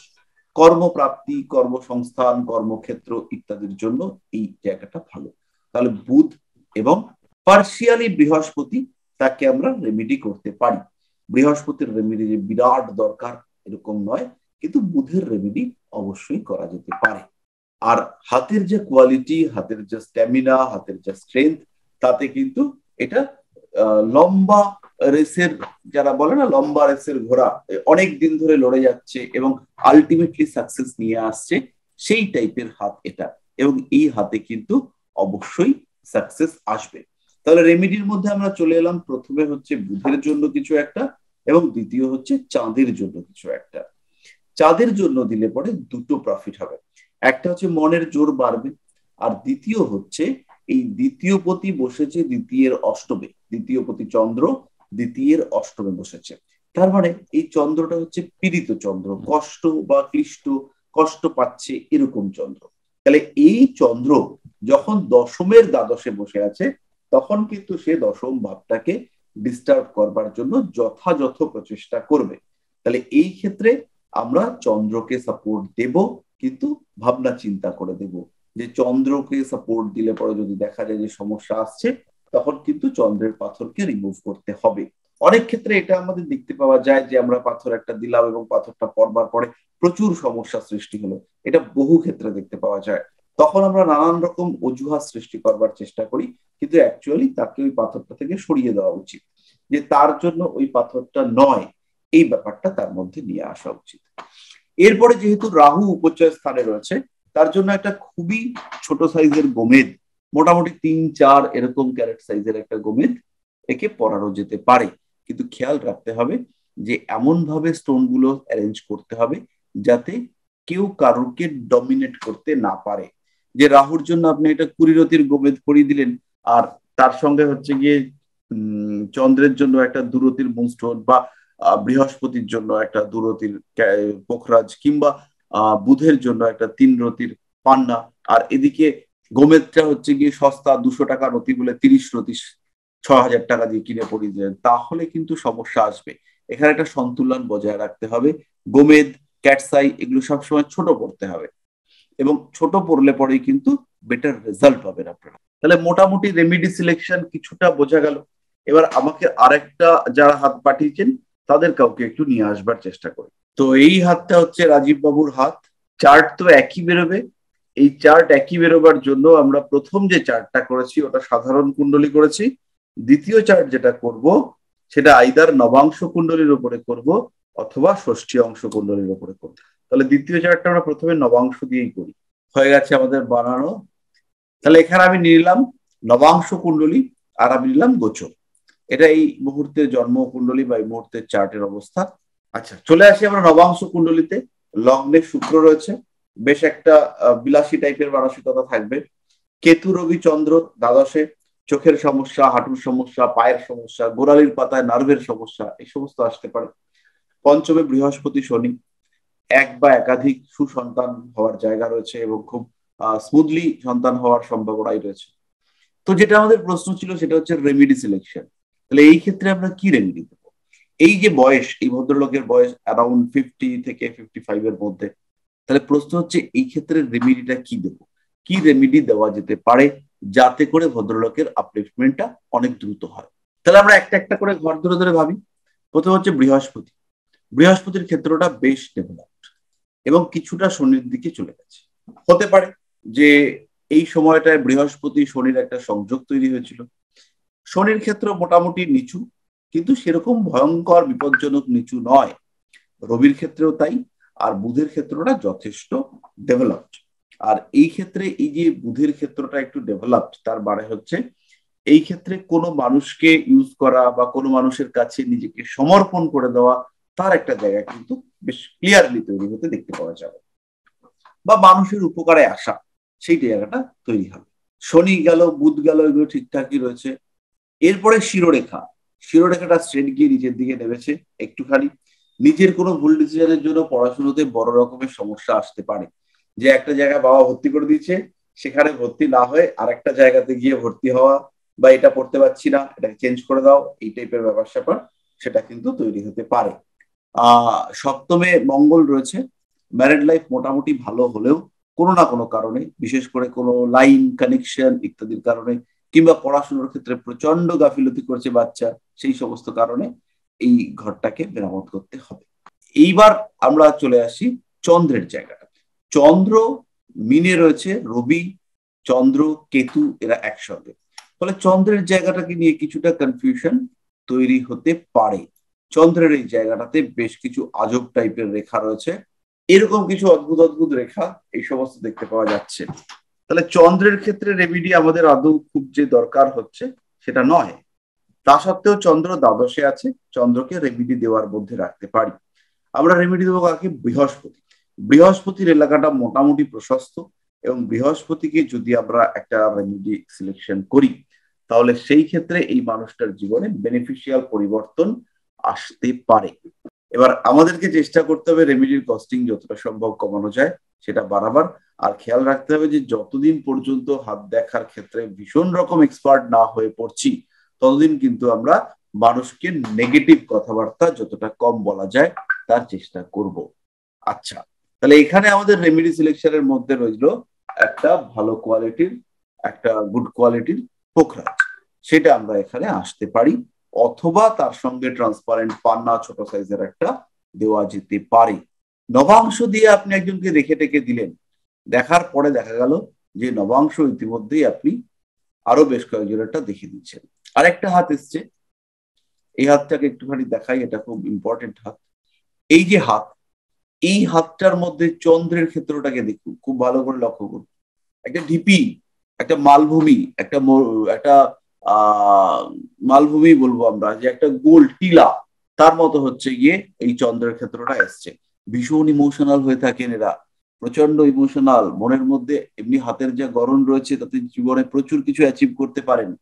কর্মপ্রাপ্তি, কর্মসংস্থান, কর্মক্ষেত্র ইত্যাদির জন্য এই জায়গাটা ভালো। তাহলে বুধ এবং পার্সিয়ালি বৃহস্পতি তাকে আমরা রেমিডি করতে পারি। বৃহস্পতির রেমিডি যে বিরাট দরকার এরকম নয়, কিন্তু বুধের রেমিডি অবশ্যই করা যেতে পারে। আর হাতের যে কোয়ালিটি হাতের যে স্ট্যামিনা হাতের যে স্ট্রেংথ তাতে কিন্তু এটা লম্বা রেসের যারা বলে না, লম্বা রেসের ঘোড়া অনেক দিন ধরে লড়ে যাচ্ছে এবং আলটিমেটলি সাকসেস নিয়ে আসছে, সেই টাইপের হাত এটা। এবং এই হাতে কিন্তু অবশ্যই সাকসেস আসবে। তাহলে রেমিডির মধ্যে আমরা চলে এলাম। প্রথমে হচ্ছে বুধের জন্য কিছু একটা এবং দ্বিতীয় হচ্ছে চাঁদের জন্য কিছু একটা। চাঁদের জন্য দিলে পরে দুটো প্রফিট হবে। একটা হচ্ছে মনের জোর বাড়বে আর দ্বিতীয় হচ্ছে এই দ্বিতীয় পতি বসেছে দ্বিতীয়ের অষ্টমে। দ্বিতীয় পতি চন্দ্র দ্বিতীয়ের অষ্টমে বসেছে। তার মানে এই চন্দ্রটা হচ্ছে পীড়িত চন্দ্র, কষ্ট বা ক্লিষ্ট, কষ্ট পাচ্ছে এরকম চন্দ্র। তাহলে এই চন্দ্র যখন দশমের দ্বাদশে বসে আছে, তখন কিন্তু সে দশম ভাবটাকে ডিস্টার্ব করবার জন্য যথাযথ প্রচেষ্টা করবে। তাহলে এই ক্ষেত্রে আমরা চন্দ্রকে সাপোর্ট দেব, কিন্তু ভাবনা চিন্তা করে দেব। যে চন্দ্রকে সাপোর্ট দিলে পরে যদি দেখা যায় যে সমস্যা আসছে তখন কিন্তু চন্দ্রের পাথরকে রিমুভ করতে হবে। অনেক ক্ষেত্রে এটা আমাদের দেখতে পাওয়া যায় যে, আমরা পাথর একটা দিলাম এবং পাথরটা পড়বার পরে প্রচুর সমস্যা সৃষ্টি হলো। এটা বহু ক্ষেত্রে দেখতে পাওয়া যায়। তখন আমরা নানান রকম অজুহাত সৃষ্টি করবার চেষ্টা করি, কিন্তু অ্যাকচুয়ালি তাকে ওই পাথরটা থেকে সরিয়ে দেওয়া উচিত। যে তার জন্য ওই পাথরটা নয়, এই ব্যাপারটা তার মধ্যে নিয়ে আসা উচিত। এরপরে যেহেতু রাহু উপচয় স্থানে রয়েছে, তার জন্য একটা খুবই ছোট সাইজের গোমেদ মোটামুটি তিন, চার এরকম ক্যারেট সাইজের একটা গোমেদ একে পরানো যেতে পারে। কিন্তু খেয়াল রাখতে হবে যে এমন ভাবে স্টোনগুলো অ্যারেঞ্জ করতে হবে যাতে কেউ কারোকে ডমিনেট করতে না পারে। যে রাহুর জন্য আপনি একটা কুড়িরতির গোবেদ পরিয়ে দিলেন আর তার সঙ্গে হচ্ছে গিয়ে চন্দ্রের জন্য একটা দূরতির মুনস্টোন বা বৃহস্পতির জন্য একটা দূরতির পোখরাজ কিংবা বুধের জন্য একটা তিন রতির পান্না। আর এদিকে গোমেদটা হচ্ছে গিয়ে সস্তা দুশো টাকা রতি বলে তিরিশ রতি ছ হাজার টাকা দিয়ে কিনে পড়িয়ে তাহলে কিন্তু সমস্যা আসবে। এখানে একটা সন্তুলন বজায় রাখতে হবে। গোমেদ, ক্যাটসাই এগুলো সবসময় ছোট পড়তে হবে। এবং ছোট পড়লে পরেই কিন্তু বেটার রেজাল্ট পাবেন আপনারা। তাহলে মোটামুটি রেমিডি সিলেকশন কিছুটা বোঝা গেল। এবার আমাকে আরেকটা যারা হাত পাঠিয়েছেন, তাদের কাউকে একটু নিয়ে আসবার চেষ্টা করি। তো এই হাতটা হচ্ছে রাজীব বাবুর হাত। চার্ট তো একই বেরোবে। এই চার্ট একই বেরোবার জন্য আমরা প্রথম যে চার্টটা করেছি, ওটা সাধারণ কুণ্ডলী করেছি। দ্বিতীয় চার্ট যেটা করব, সেটা আইদার নবাংশ কুণ্ডলীর উপরে করব অথবা ষষ্ঠী অংশ কুণ্ডলীর উপরে করব। তাহলে দ্বিতীয় চার্টটা আমরা প্রথমে নবাংশ দিয়েই করি। হয়ে গেছে আমাদের বানানো। তাহলে এখানে আমি নিলাম নবাংশ কুণ্ডলী আর আমি নিলাম গোচর। এটা এই মুহূর্তে জন্ম কুণ্ডলী বা এই মুহূর্তের চার্টের অবস্থা। আচ্ছা চলে আসি আমরা নবাংশ কুণ্ডলিতে। লগ্নে শুক্র রয়েছে। বেশ একটা বিলাসী টাইপের মানসিকতা থাকবে। কেতু রবি চন্দ্র, দ্বাদশে, চোখের সমস্যা, হাঁটুর সমস্যা, পায়ের সমস্যা, গোড়ালির পাতায় নার্ভের সমস্যা, এই সমস্ত আসতে পারে। পঞ্চমে বৃহস্পতি শনি, এক বা একাধিক সুসন্তান হওয়ার জায়গা রয়েছে এবং খুব স্মুথলি সন্তান হওয়ার সম্ভাবনাই রয়েছে। তো যেটা আমাদের প্রশ্ন ছিল সেটা হচ্ছে রেমিডি সিলেকশন তাহলে এই ক্ষেত্রে আমরা কি রেমিডি দেবো? এই যে বয়স, এই ভদ্রলোকের বয়স অ্যারাউন্ড ফিফটি থেকে ফিফটি ফাইভ এর মধ্যে তাহলে প্রশ্ন হচ্ছে, এই ক্ষেত্রে রেমিডিটা কি দেবো? কি রেমিডি দেওয়া যেতে পারে যাতে করে ভদ্রলোকের আপলিফমেন্টটা অনেক দ্রুত হয়? তাহলে আমরা একটা একটা করে ঘর ধরে ধরে ভাবি। প্রথম হচ্ছে বৃহস্পতি। বৃহস্পতির ক্ষেত্রটা বেশ ডেভেলপড এবং কিছুটা শনির দিকে চলে গেছে। হতে পারে যে এই সময়টায় বৃহস্পতি শনির একটা সংযোগ তৈরি হয়েছিল। শনির ক্ষেত্র মোটামুটি নিচু, কিন্তু সেরকম ভয়ঙ্কর, বিপজ্জনক নিচু নয়। রবির ক্ষেত্রেও তাই। আর বুধের ক্ষেত্রটা যথেষ্ট ডেভেলপড আর এই ক্ষেত্রে এই যে বুধের ক্ষেত্রটা একটু ডেভেলপড তার মানে হচ্ছে এই ক্ষেত্রে কোনো মানুষকে ইউজ করা বা কোনো মানুষের কাছে নিজেকে সমর্পণ করে দেওয়া, তার একটা জায়গা কিন্তু বেশ ক্লিয়ারলি তৈরি হতে দেখতে পাওয়া যাবে। বা মানুষের উপকারে আসা, সেই জায়গাটা তৈরি হবে। শনি গেল, বুধ গেল, এগুলো ঠিকঠাকই রয়েছে। এরপরে শিরোরেখা। শিরোরেখাটা স্ট্রেট গিয়ে নিচের দিকে নেমেছে একটুখানি। নিজের কোনো ভুল ডিসিশনের জন্য পড়াশোনাতে বড় রকমের সমস্যা আসতে পারে। যে একটা জায়গায় বাবা ভর্তি করে দিচ্ছে সেখানে ভর্তি না হয়ে আর একটা জায়গাতে গিয়ে ভর্তি হওয়া বা এটা পড়তে পারছি না, এটাকে চেঞ্জ করে দাও, এই টাইপের ব্যাপার স্যাপার, সেটা কিন্তু তৈরি হতে পারে। আহ সপ্তমে মঙ্গল রয়েছে। ম্যারিড লাইফ মোটামুটি ভালো হলেও কোনো না কোনো কারণে, বিশেষ করে কোনো লাইন কানেকশন ইত্যাদির কারণে, কিংবা পড়াশোনার ক্ষেত্রে প্রচণ্ড গাফিলতি করছে বাচ্চা, সেই সমস্ত কারণে এই ঘরটাকে মেরামত করতে হবে। এইবার আমরা চলে আসি চন্দ্রের জায়গাটা। চন্দ্র, মিনে রয়েছে, রবি, চন্দ্র, কেতু, এরা একসঙ্গে। ফলে চন্দ্রের জায়গাটাকে নিয়ে কিছুটা কনফিউশন তৈরি হতে পারে। চন্দ্রের এই জায়গাটাতে বেশ কিছু আজব টাইপের রেখা রয়েছে। এরকম কিছু অদ্ভুত অদ্ভুত রেখা এই সমস্ত দেখতে পাওয়া যাচ্ছে। তাহলে চন্দ্রের ক্ষেত্রে রেমিডি আমাদের আদৌ খুব যে দরকার হচ্ছে সেটা নয়। তা সত্ত্বেও চন্দ্র দ্বাদশে আছে, চন্দ্রকে রেমিডি দেওয়ার মধ্যে রাখতে পারি। আমরা রেমিডি দেবো কাকে? বৃহস্পতি। বৃহস্পতির এলাকাটা মোটামুটি প্রশস্ত এবং বৃহস্পতিকে যদি আমরা একটা রেমিডি সিলেকশন করি, তাহলে সেই ক্ষেত্রে এই মানুষটার জীবনে বেনিফিশিয়াল পরিবর্তন আসতে পারে। এবার আমাদেরকে চেষ্টা করতে হবে রেমিডির কস্টিং যতটা সম্ভব কমানো যায়, সেটা বাড়াবার। আর খেয়াল রাখতে হবে যে যতদিন পর্যন্ত হাত দেখার ক্ষেত্রে ভীষণ রকম এক্সপার্ট না হয়ে পড়ছি ততদিন কিন্তু আমরা মানুষকে নেগেটিভ কথাবার্তা যতটা কম বলা যায় তার চেষ্টা করব। আচ্ছা তাহলে এখানে আমাদের রেমিডি সিলেকশনের মধ্যে রইল একটা ভালো কোয়ালিটির একটা গুড কোয়ালিটির পোখরাজ। সেটা আমরা এখানে আসতে পারি, অথবা তার সঙ্গে ট্রান্সপারেন্ট পান্না ছোট সাইজের একটা দেওয়া যেতে পারে। নবাংশ দিয়ে আপনি একজনকে রেখে টেকে দিলেন, দেখার পরে দেখা গেল যে নবাংশ ইতিমধ্যেই আপনি আরও বেশ কয়েকজনেরটা দেখিয়ে দিচ্ছেন। আরেকটা হাত এসছে। এই হাতটাকে একটুখানি দেখাই, এটা খুব ইম্পর্টেন্ট হাত। এই যে হাত, এই হাতটার মধ্যে চন্দ্রের ক্ষেত্রটাকে দেখুন, খুব ভালো করে লক্ষ্য করুন। একটা ঢিপি, একটা মালভূমি, একটা একটা মালভূমি বলব আমরা, যে একটা গোল টিলা, তার মতো হচ্ছে গিয়ে এই চন্দ্রের ক্ষেত্রটা এসছে। ভীষণ ইমোশনাল হয়ে থাকেন এরা। প্রচণ্ড ইমোশনাল মনের মধ্যে এমনি হাতের যা গরম রয়েছে, তাতে জীবনে প্রচুর কিছু অ্যাচিভ করতে পারেন।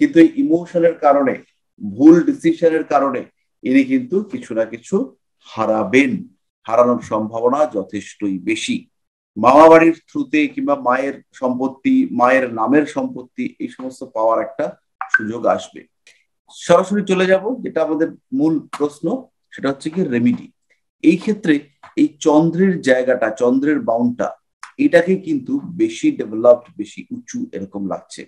কিন্তু এই ইমোশনের কারণে, ভুল ডিসিশনের কারণে ইনি কিন্তু কিছু না কিছু হারাবেন। হারানোর সম্ভাবনা যথেষ্টই বেশি। মামা বাড়ির থ্রুতে কিংবা মায়ের সম্পত্তি, মায়ের নামের সম্পত্তি এই সমস্ত পাওয়ার একটা সুযোগ আসবে। সরাসরি চলে যাব, যেটা আমাদের মূল প্রশ্ন, সেটা হচ্ছে কি রেমিডি এই ক্ষেত্রে এই চন্দ্রের জায়গাটা, চন্দ্রের বাউন্ডটা এটাকে কিন্তু বেশি ডেভেলপড বেশি উঁচু এরকম লাগছে।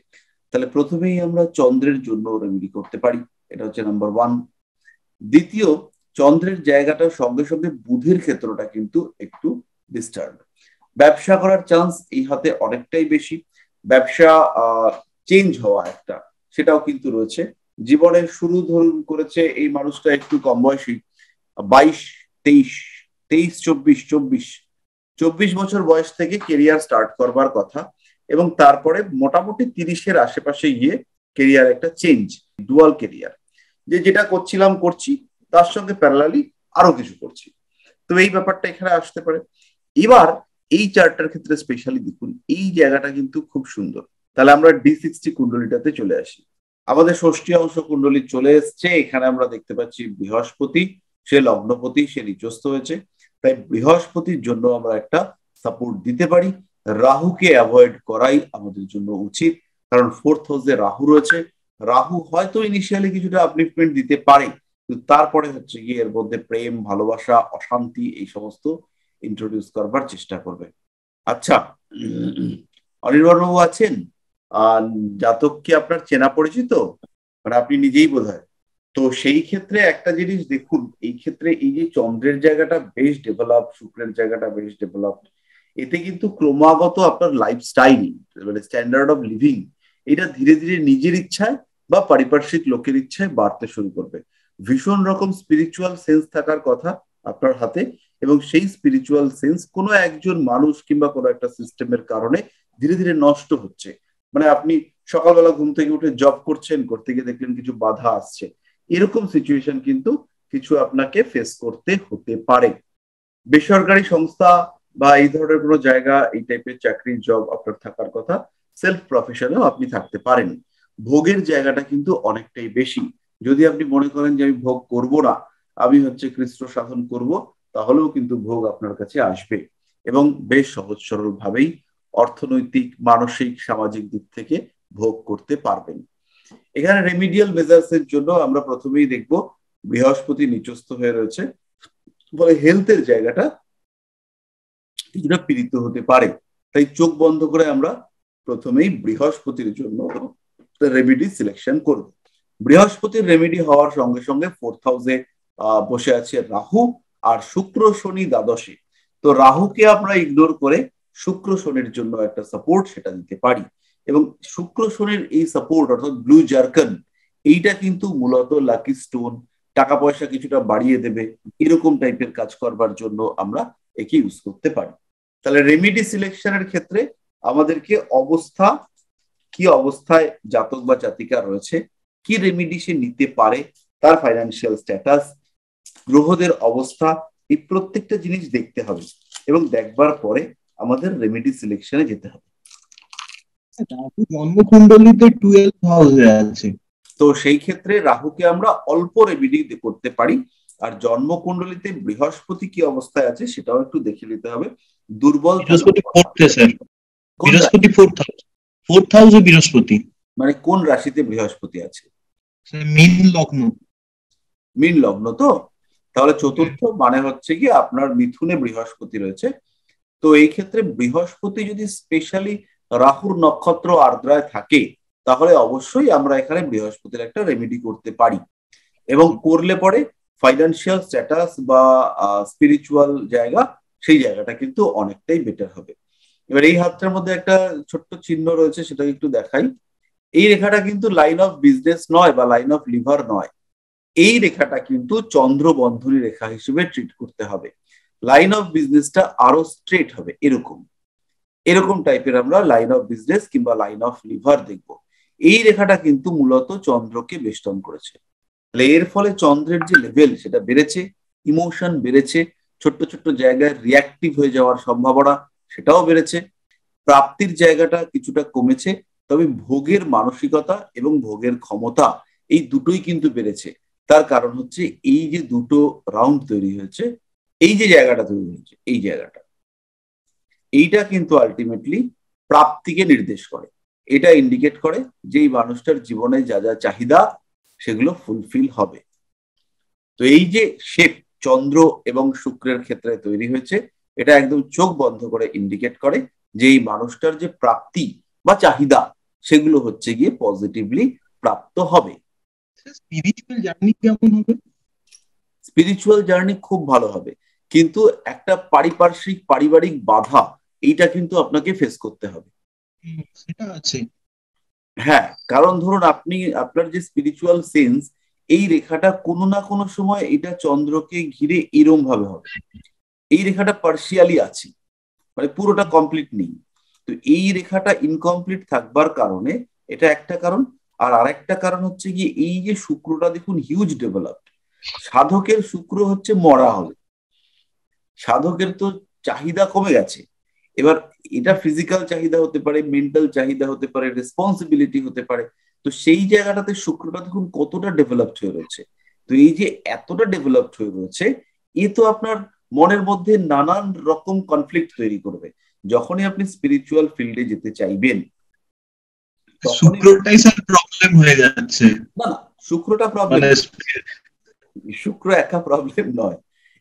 তাহলে প্রথমেই আমরা চন্দ্রের জন্য রেমিডি করতে পারি, এটা হচ্ছে নাম্বার ওয়ান দ্বিতীয়, চন্দ্রের জায়গাটা সঙ্গে সঙ্গে বুধের ক্ষেত্রটা কিন্তু একটু ডিস্টার্ব ব্যবসা করার চান্স এই হাতে অনেকটাই বেশি। ব্যবসা চেঞ্জ হওয়া একটা, সেটাও কিন্তু রয়েছে। জীবনের শুরু ধরুন করেছে এই মানুষটা একটু কম বয়সী, বাইশ, তেইশ তেইশ, চব্বিশ চব্বিশ। চব্বিশ বছর বয়স থেকে কেরিয়ার স্টার্ট করবার কথা। এবং তারপরে মোটামুটি তিরিশের আশেপাশে গিয়ে কেরিয়ার একটা চেঞ্জ ডুয়াল কেরিয়ার যে যেটা করছিলাম করছি, তার সঙ্গে প্যারালালি আরও কিছু করছি। তো এই ব্যাপারটা এখানে আসতে পারে। এবার এই চার্টটার ক্ষেত্রে স্পেশালি দেখুন, এই জায়গাটা কিন্তু খুব সুন্দর। তাহলে আমরা ডি সিক্সটি কুণ্ডলিটাতে চলে আসি। আমাদের ষষ্ঠী অংশ কুণ্ডলী চলে এসছে। এখানে আমরা দেখতে পাচ্ছি বৃহস্পতি, সে লগ্নপতি, সে নিচস্থ হয়েছে। তাই বৃহস্পতির জন্য আমরা একটা সাপোর্ট দিতে পারি। রাহুকে অ্যাভয়েড করাই আমাদের জন্য উচিত। কারণ ফোর্থ হাউসে রাহু রয়েছে। রাহু হয়তো ইনিশিয়ালি কিছুটা আপলিফমেন্ট দিতে পারে, কিন্তু তারপরে হচ্ছে গিয়ে এর মধ্যে প্রেম, ভালোবাসা, অশান্তি এই সমস্ত ইন্ট্রোডিউস করবার চেষ্টা করবে। আচ্ছা অনির্বাণ বাবু আছেন? জাতক কি আপনার চেনা পরিচিত? মানে আপনি নিজেই বোধ তো সেই ক্ষেত্রে একটা জিনিস দেখুন, এই ক্ষেত্রে এই যে চন্দ্রের জায়গাটা বেশ ডেভেলপ শুক্রের জায়গাটা বেশ ডেভেলপ এতে কিন্তু ক্রমাগত আপনার লাইফস্টাইল মানে স্ট্যান্ডার্ড অফ লিভিং এটা ধীরে ধীরে নিজের ইচ্ছায় বা পারিপার্শ্বিক লোকের ইচ্ছায় বাড়তে শুরু করবে। ভীষণ রকম স্পিরিচুয়াল সেন্স থাকার কথা আপনার হাতে এবং সেই স্পিরিচুয়াল সেন্স কোনো একজন মানুষ কিংবা কোনো একটা সিস্টেমের কারণে ধীরে ধীরে নষ্ট হচ্ছে। মানে আপনি সকালবেলা ঘুম থেকে উঠে জব করছেন, করতে গিয়ে দেখলেন কিছু বাধা আসছে। এরকম সিচুয়েশন কিন্তু কিছু আপনাকে ফেস করতে হতে পারে। বেসরকারি সংস্থা বা এই ধরনের কোনো জায়গা, এই টাইপের চাকরির জব আপনার থাকার কথা সেলফ প্রফেশনেও আপনি থাকতে পারেন। ভোগের জায়গাটা কিন্তু অনেকটাই বেশি। যদি আপনি মনে করেন যে আমি ভোগ করব না, আমি হচ্ছে কৃষ্ণ সাধন করব, তাহলেও কিন্তু ভোগ আপনার কাছে আসবে। এবং বেশ সহজ সরল ভাবেই অর্থনৈতিক, মানসিক, সামাজিক দিক থেকে ভোগ করতে পারবেন। এখানে রেমিডিয়াল মেজার্স এর জন্য আমরা প্রথমেই দেখব, বৃহস্পতি নিচস্থ হয়ে রয়েছে। ফলে হেলথের জায়গাটা কিছুটা পীড়িত হতে পারে। তাই চোখ বন্ধ করে আমরা প্রথমেই বৃহস্পতির জন্য রেমিডি সিলেকশন করব। বৃহস্পতির রেমিডি হওয়ার সঙ্গে সঙ্গে ফোর্থ হাউসে বসে আছে রাহু আর শুক্র শনি দ্বাদশে। তো রাহুকে আমরা ইগনোর করে শুক্র শনির জন্য একটা সাপোর্ট সেটা দিতে পারি। এবং শুক্র শনির এই সাপোর্ট অর্থাৎ ব্লু জার্কন এইটা কিন্তু মূলত লাকি স্টোন টাকা পয়সা কিছুটা বাড়িয়ে দেবে, এরকম টাইপের কাজ করবার জন্য আমরা একে ইউজ করতে পারি। তাহলে রেমিডি সিলেকশনের ক্ষেত্রে আমাদেরকে অবস্থা কি অবস্থায় জাতক বা জাতিকা রয়েছে কি রেমিডি সে নিতে পারে তার ফাইন্যান্সিয়াল স্ট্যাটাস গ্রহদের অবস্থা এই প্রত্যেকটা জিনিস দেখতে হবে এবং দেখবার পরে আমাদের রেমিডি সিলেকশনে যেতে হবে। জন্মকুণ্ডলিতে টুয়েলভ হাউসে আছে। তো সেই ক্ষেত্রে রাহুকে আমরা অল্প রেমিডি করতে পারি। আর জন্মকুণ্ডলিতে বৃহস্পতি কি অবস্থায় আছে সেটাও একটু দেখে নিতে হবে। দুর্বল বৃহস্পতি ফোর্থে বৃহস্পতি ফোর্থ হাউসে বৃহস্পতি। মানে কোন রাশিতে বৃহস্পতি আছে? মিন লগ্ন। মিন লগ্ন তো? তাহলে চতুর্থ মানে হচ্ছে কি আপনার মিথুনে বৃহস্পতি রয়েছে। তো এই ক্ষেত্রে বৃহস্পতি যদি স্পেশালি রাহুর নক্ষত্র আর্দ্রায় থাকে তাহলে অবশ্যই আমরা এখানে বৃহস্পতির একটা রেমেডি করতে পারি। এবং করলে পরে ফাইন্যান্সিয়াল স্ট্যাটাস বা স্পিরিচুয়াল জায়গা, সেই জায়গাটা কিন্তু অনেকটাই বেটার হবে। এবার এই হাতটার মধ্যে একটা ছোট্ট চিহ্ন রয়েছে, সেটাকে একটু দেখাই। এই রেখাটা কিন্তু লাইন অফ বিজনেস নয় বা লাইন অফ লিভার নয়। এই রেখাটা কিন্তু চন্দ্র বন্ধনী রেখা হিসেবে ট্রিট করতে হবে। লাইন অফ বিজনেসটা আরও স্ট্রেট হবে, এরকম। এরকম টাইপের আমরা লাইন অফ বিজনেস কিংবা লাইন অফ লিভার দেখব। এই রেখাটা কিন্তু মূলত চন্দ্রকে বেষ্টন করেছে। তাহলে এর ফলে চন্দ্রের যে লেভেল সেটা বেড়েছে ইমোশন বেড়েছে, ছোট্ট ছোট্ট জায়গায় রিয়াক্টিভ হয়ে যাওয়ার সম্ভাবনা সেটাও বেড়েছে, প্রাপ্তির জায়গাটা কিছুটা কমেছে, তবে ভোগের মানসিকতা এবং ভোগের ক্ষমতা এই দুটোই কিন্তু বেড়েছে। তার কারণ হচ্ছে এই যে দুটো রাউন্ড তৈরি হয়েছে, এই যে জায়গাটা তৈরি হয়েছে, এই জায়গাটা। এইটা কিন্তু আলটিমেটলি প্রাপ্তিকে নির্দেশ করে। এটা ইন্ডিকেট করে যে এই মানুষটার জীবনে যা যা চাহিদা সেগুলো ফুলফিল হবে। তো এই যে শেপ চন্দ্র এবং শুক্রের ক্ষেত্রে তৈরি হয়েছে এটা একদম চোখ বন্ধ করে ইন্ডিকেট করে যে এই মানুষটার যে প্রাপ্তি বা চাহিদা সেগুলো হচ্ছে গিয়ে পজিটিভলি প্রাপ্ত হবে। স্পিরিচুয়াল জার্নি কেমন হবে? স্পিরিচুয়াল জার্নি খুব ভালো হবে। কিন্তু একটা পারিপার্শ্বিক পারিবারিক বাধা এইটা কিন্তু আপনাকে ফেস করতে হবে। সেটা আছে। হ্যাঁ কারণ ধরুন আপনি, আপনার যে স্পিরিচুয়াল সেন্স এই রেখাটা কোনো না কোনো সময় এটা চন্দ্রকে ঘিরে এরম ভাবে হবে। এই রেখাটা পার্সিয়ালি আছে মানে পুরোটা কমপ্লিট নেই। তো এই রেখাটা ইনকমপ্লিট থাকবার কারণে এটা একটা কারণ, আর আরেকটা কারণ হচ্ছে গিয়ে এই যে শুক্রটা দেখুন হিউজ ডেভেলপড সাধকের শুক্র হচ্ছে মরা হবে সাধকের তো চাহিদা কমে গেছে। এবার এটা ফিজিক্যাল চাহিদা হতে পারে মেন্টাল চাহিদা হতে পারে রেসপন্সিবিলিটি হতে পারে। তো সেই জায়গাটাতে শুক্রটা দেখুন কতটা ডেভেলপড হয়ে রয়েছে। তো এই যে এতটা ডেভেলপড হয়ে রয়েছে এ তো আপনার মনের মধ্যে নানান রকম কনফ্লিক্ট তৈরি করবে। যখনই আপনি স্পিরিচুয়াল ফিল্ডে যেতে চাইবেন শুক্রটাই স্যার প্রবলেম হয়ে যাচ্ছে। না না শুক্রটা প্রবলেম মানে শুক্র একা প্রবলেম নয়।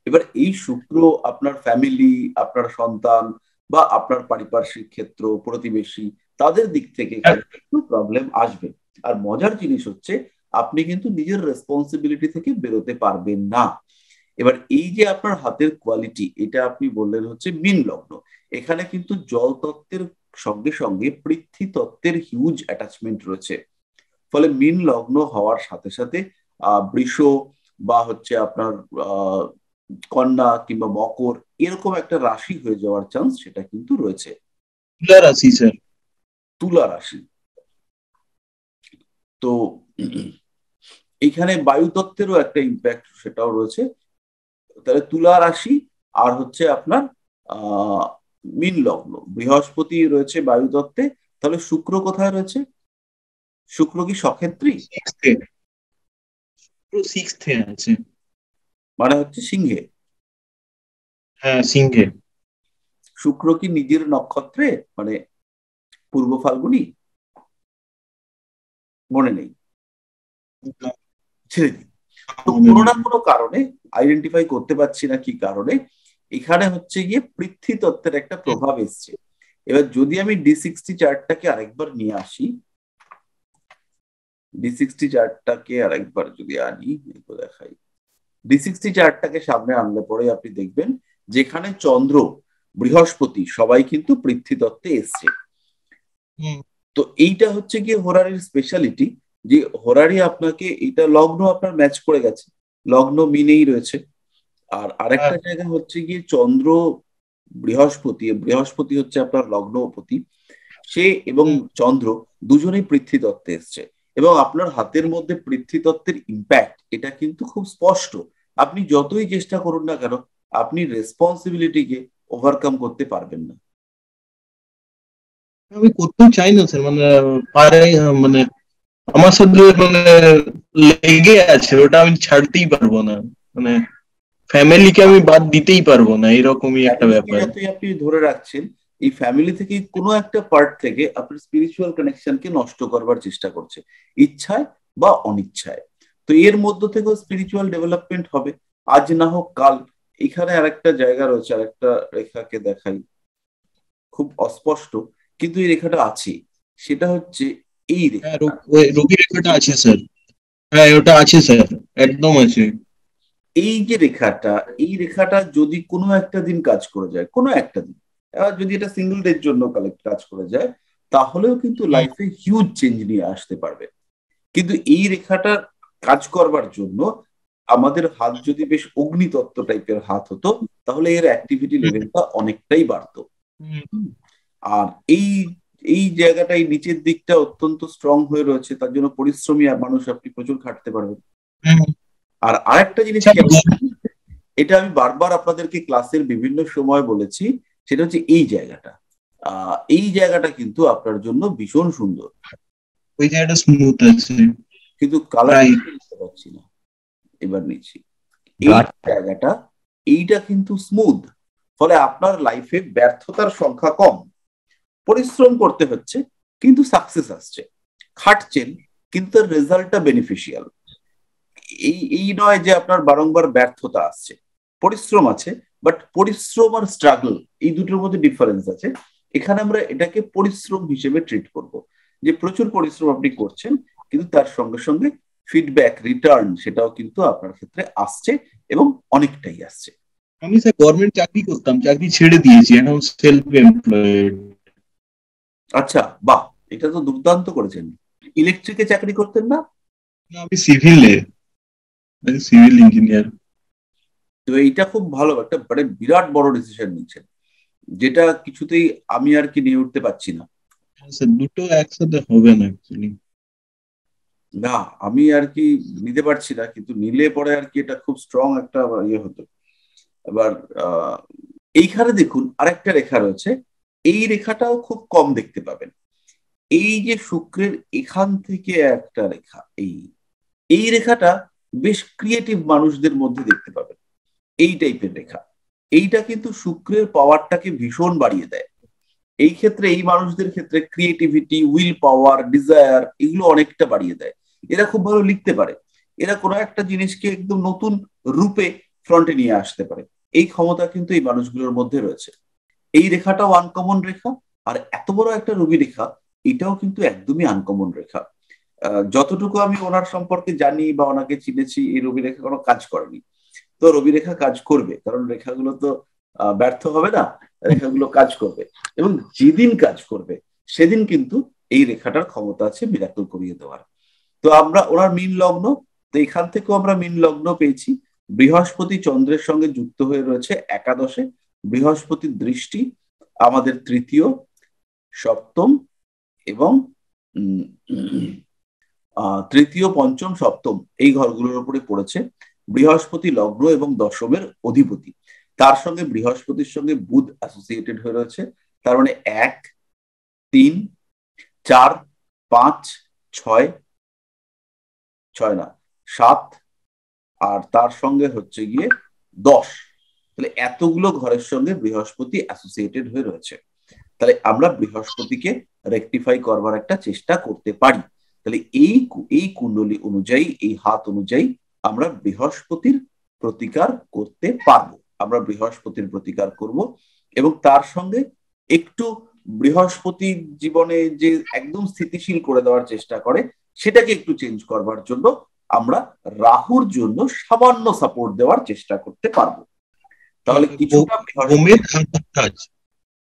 এবার এই শুক্র আপনার ফ্যামিলি আপনার সন্তান বা আপনার পারিপার্শ্বিক ক্ষেত্র প্রতিবেশী তাদের দিক থেকে একটু প্রবলেম আসবে। আর মজার জিনিস হচ্ছে আপনি কিন্তু নিজের রেসপন্সিবিলিটি থেকে বেরোতে পারবেন না। এবার এই যে আপনার হাতের কোয়ালিটি এটা আপনি বললেন হচ্ছে মিন লগ্ন। এখানে কিন্তু জল তত্ত্বের সঙ্গে সঙ্গে পৃথ্বী তত্ত্বের হিউজ অ্যাটাচমেন্ট রয়েছে। ফলে মিন লগ্ন হওয়ার সাথে সাথে আহ বৃষ বা হচ্ছে আপনার আহ কন্যা কিংবা মকর এরকম একটা রাশি হয়ে যাওয়ার চান্স সেটা কিন্তু রয়েছে। তুলা রাশি স্যার তুলা রাশি। তো এখানে বায়ুতত্ত্বেরও একটা ইম্প্যাক্ট সেটাও রয়েছে। তাহলে তুলা রাশি আর হচ্ছে আপনার আহ মিন লগ্ন। বৃহস্পতি রয়েছে বায়ুতত্ত্বে তাহলে শুক্র কোথায় রয়েছে? শুক্র কি সক্ষেত্রী? সিক্সথে আছে। মানে হচ্ছে সিংহে। হ্যাঁ সিংহে। শুক্র কি নিজের নক্ষত্রে? মানে পূর্ব ফাল্গুনি? মনে নেই। ছেড়ে দিই। তো কোনো না কোনো কারণে আইডেন্টিফাই করতে পারছি না কি কারণে এখানে হচ্ছে গিয়ে পৃথ্বী তত্ত্বের একটা প্রভাব এসছে। এবার যদি আমি ডি সিক্সটি চার্টটাকে আরেকবার নিয়ে আসি ডি সিক্সটি চার্টটাকে আরেকবার যদি আনি দেখাই। ডি সিক্সটি চার্টটাকে সামনে আনলে পরে আপনি দেখবেন যেখানে চন্দ্র বৃহস্পতি সবাই কিন্তু পৃথ্বী তত্ত্বে এসছে তো এইটা হচ্ছে গিয়ে হোরারির স্পেশালিটি যে হোরারি আপনাকে এটা লগ্ন আপনার ম্যাচ করে গেছে। লগ্ন মিনেই রয়েছে। আর আরেকটা জায়গা হচ্ছে গিয়ে চন্দ্র বৃহস্পতি বৃহস্পতি হচ্ছে আপনার লগ্নপতি। সে এবং চন্দ্র দুজনেই পৃথ্বী তত্ত্বে এসছে। এবং আপনার হাতের মধ্যে পৃথ্বী তত্ত্বের ইম্প্যাক্ট এটা কিন্তু খুব স্পষ্ট। আপনি যতই চেষ্টা করুন না কেন আপনি রেসপন্সিবিলিটিকে ওভারকাম করতে পারবেন না। আমি করতেও চাই না স্যার মানে পারে মানে আমার সাথে মানে লেগে আছে ওটা আমি ছাড়তেই পারব না। মানে ফ্যামিলিকে আমি বাদ দিতেই পারব না এরকমই একটা ব্যাপার। আপনি ধরে রাখছেন এই ফ্যামিলি থেকে কোনো একটা পার্ট থেকে আপনার স্পিরিচুয়াল কানেকশনকে নষ্ট করবার চেষ্টা করছে। ইচ্ছায় বা অনিচ্ছায়। তো এর মধ্য থেকেও স্পিরিচুয়াল ডেভেলপমেন্ট হবে। আজ না হোক কাল। এখানে আরেকটা জায়গা রয়েছে আরেকটা রেখাকে দেখাই। খুব অস্পষ্ট কিন্তু এই রেখাটা আছে সেটা হচ্ছে এই রেখা রবি রেখাটা আছে স্যার। হ্যাঁ ওটা আছে স্যার। একদম আছে। এই যে রেখাটা এই রেখাটা যদি কোনো একটা দিন কাজ করে যায় কোনো একটা দিন এবার যদি এটা সিঙ্গেল ডের জন্য কালেক্ট কাজ করে যায় তাহলেও কিন্তু লাইফে হিউজ চেঞ্জ নিয়ে আসতে পারবে। কিন্তু এই রেখাটা কাজ করবার জন্য আমাদের হাত যদি বেশ অগ্নিতত্ত্ব টাইপের হাত হতো তাহলে এর অ্যাক্টিভিটি লেভেলটা অনেকটাই বাড়তো। আর এই এই জায়গাটা এই নিচের দিকটা অত্যন্ত স্ট্রং হয়ে রয়েছে তার জন্য পরিশ্রমী মানুষ আপনি প্রচুর খাটতে পারবেন। আর আরেকটা জিনিস আচ্ছা, এটা আমি বারবার আপনাদেরকে ক্লাসের বিভিন্ন সময় বলেছি সেটা হচ্ছে এই জায়গাটা। এই জায়গাটা কিন্তু আপনার জন্য ভীষণ সুন্দর। ওই জায়গাটা স্মুথ আছে। কিন্তু কালার. পারছি না। এবার নিচ্ছি। এই জায়গাটা এইটা কিন্তু স্মুথ ফলে আপনার লাইফে ব্যর্থতার সংখ্যা কম। পরিশ্রম করতে হচ্ছে কিন্তু সাকসেস আসছে। খাটছেন কিন্তু রেজাল্টটা বেনিফিশিয়াল এই এই নয় যে আপনার বারংবার ব্যর্থতা আসছে। পরিশ্রম আছে বাট পরিশ্রম আর স্ট্রাগল এই দুটোর মধ্যে ডিফারেন্স আছে। এখানে আমরা এটাকে পরিশ্রম হিসেবে ট্রিট করব। যে প্রচুর পরিশ্রম আপনি করছেন কিন্তু তার সঙ্গে সঙ্গে ফিডব্যাক রিটার্ন সেটাও কিন্তু আপনার ক্ষেত্রে আসছে এবং অনেকটাই আসছে। আমি স্যার গভর্নমেন্ট চাকরি করতাম চাকরি ছেড়ে দিয়েছি এখন সেলফ এমপ্লয়েড আচ্ছা বাহ এটা তো দুর্দান্ত করেছেন। ইলেকট্রিকে চাকরি করতেন না? আমি সিভিলে সিভিল ইঞ্জিনিয়ার তো এইটা খুব ভালো একটা মানে বিরাট বড় ডিসিশন নিচ্ছেন যেটা কিছুতেই আমি আর কি নিয়ে উঠতে পারছি না। দুটো একসাথে হবে না অ্যাকচুয়ালি না আমি আর কি নিতে পারছি না কিন্তু নিলে পরে আর কি এটা খুব স্ট্রং একটা ইয়ে হতো। এবার আহ, এইখানে দেখুন আরেকটা রেখা রয়েছে। এই রেখাটাও খুব কম দেখতে পাবেন। এই যে শুক্রের এখান থেকে একটা রেখা এই এই রেখাটা বেশ ক্রিয়েটিভ মানুষদের মধ্যে দেখতে পাবেন। এই টাইপের রেখা। এইটা কিন্তু শুক্রের পাওয়ারটাকে ভীষণ বাড়িয়ে দেয়। এই ক্ষেত্রে, এই মানুষদের ক্ষেত্রে ক্রিয়েটিভিটি উইল পাওয়ার ডিজায়ার এগুলো অনেকটা বাড়িয়ে দেয়। এরা খুব ভালো লিখতে পারে। এরা কোনো একটা জিনিসকে একদম নতুন রূপে ফ্রন্টে নিয়ে আসতে পারে। এই ক্ষমতা কিন্তু এই মানুষগুলোর মধ্যে রয়েছে। এই রেখাটাও আনকমন রেখা, আর এত বড় একটা রবি রেখা, এটাও কিন্তু একদমই আনকমন রেখা। যতটুকু আমি ওনার সম্পর্কে জানি বা ওনাকে চিনেছি, এই রবি রেখা কোনো কাজ করেনি। তো রবি রেখা কাজ করবে। কারণ রেখাগুলো তো ব্যর্থ হবে না, রেখাগুলো কাজ করবে। এবং যেদিন কাজ করবে, সেদিন কিন্তু এই রেখাটার ক্ষমতা আছে মিরাকল করিয়ে দেওয়ার। তো আমরা, ওনার মিন লগ্ন, তো এখান থেকেও আমরা মিন লগ্ন পেয়েছি। বৃহস্পতি চন্দ্রের সঙ্গে যুক্ত হয়ে রয়েছে একাদশে। বৃহস্পতির দৃষ্টি আমাদের তৃতীয়, সপ্তম এবং তৃতীয়, পঞ্চম, সপ্তম এই ঘরগুলোর উপরে পড়েছে। বৃহস্পতি লগ্ন এবং দশমের অধিপতি। তার সঙ্গে বৃহস্পতির সঙ্গে বুধ অ্যাসোসিয়েটেড হয়ে রয়েছে। তার মানে এক, তিন, চার, পাঁচ, ছয় ছয় না, সাত, আর তার সঙ্গে হচ্ছে গিয়ে দশ। তাহলে এতগুলো ঘরের সঙ্গে বৃহস্পতি অ্যাসোসিয়েটেড হয়ে রয়েছে। তাহলে আমরা বৃহস্পতিকে রেকটিফাই করবার একটা চেষ্টা করতে পারি। তাহলে এই এই কুণ্ডলী অনুযায়ী, এই হাত অনুযায়ী আমরা বৃহস্পতির প্রতিকার করতে পারব। আমরা বৃহস্পতির প্রতিকার করব এবং তার সঙ্গে একটু বৃহস্পতির জীবনে যে একদম স্থিতিশীল করে দেওয়ার চেষ্টা করে সেটাকে একটু চেঞ্জ করবার জন্য আমরা রাহুর জন্য সামান্য সাপোর্ট দেওয়ার চেষ্টা করতে পারব। তাহলে কিছুটা বৃহস্পতি-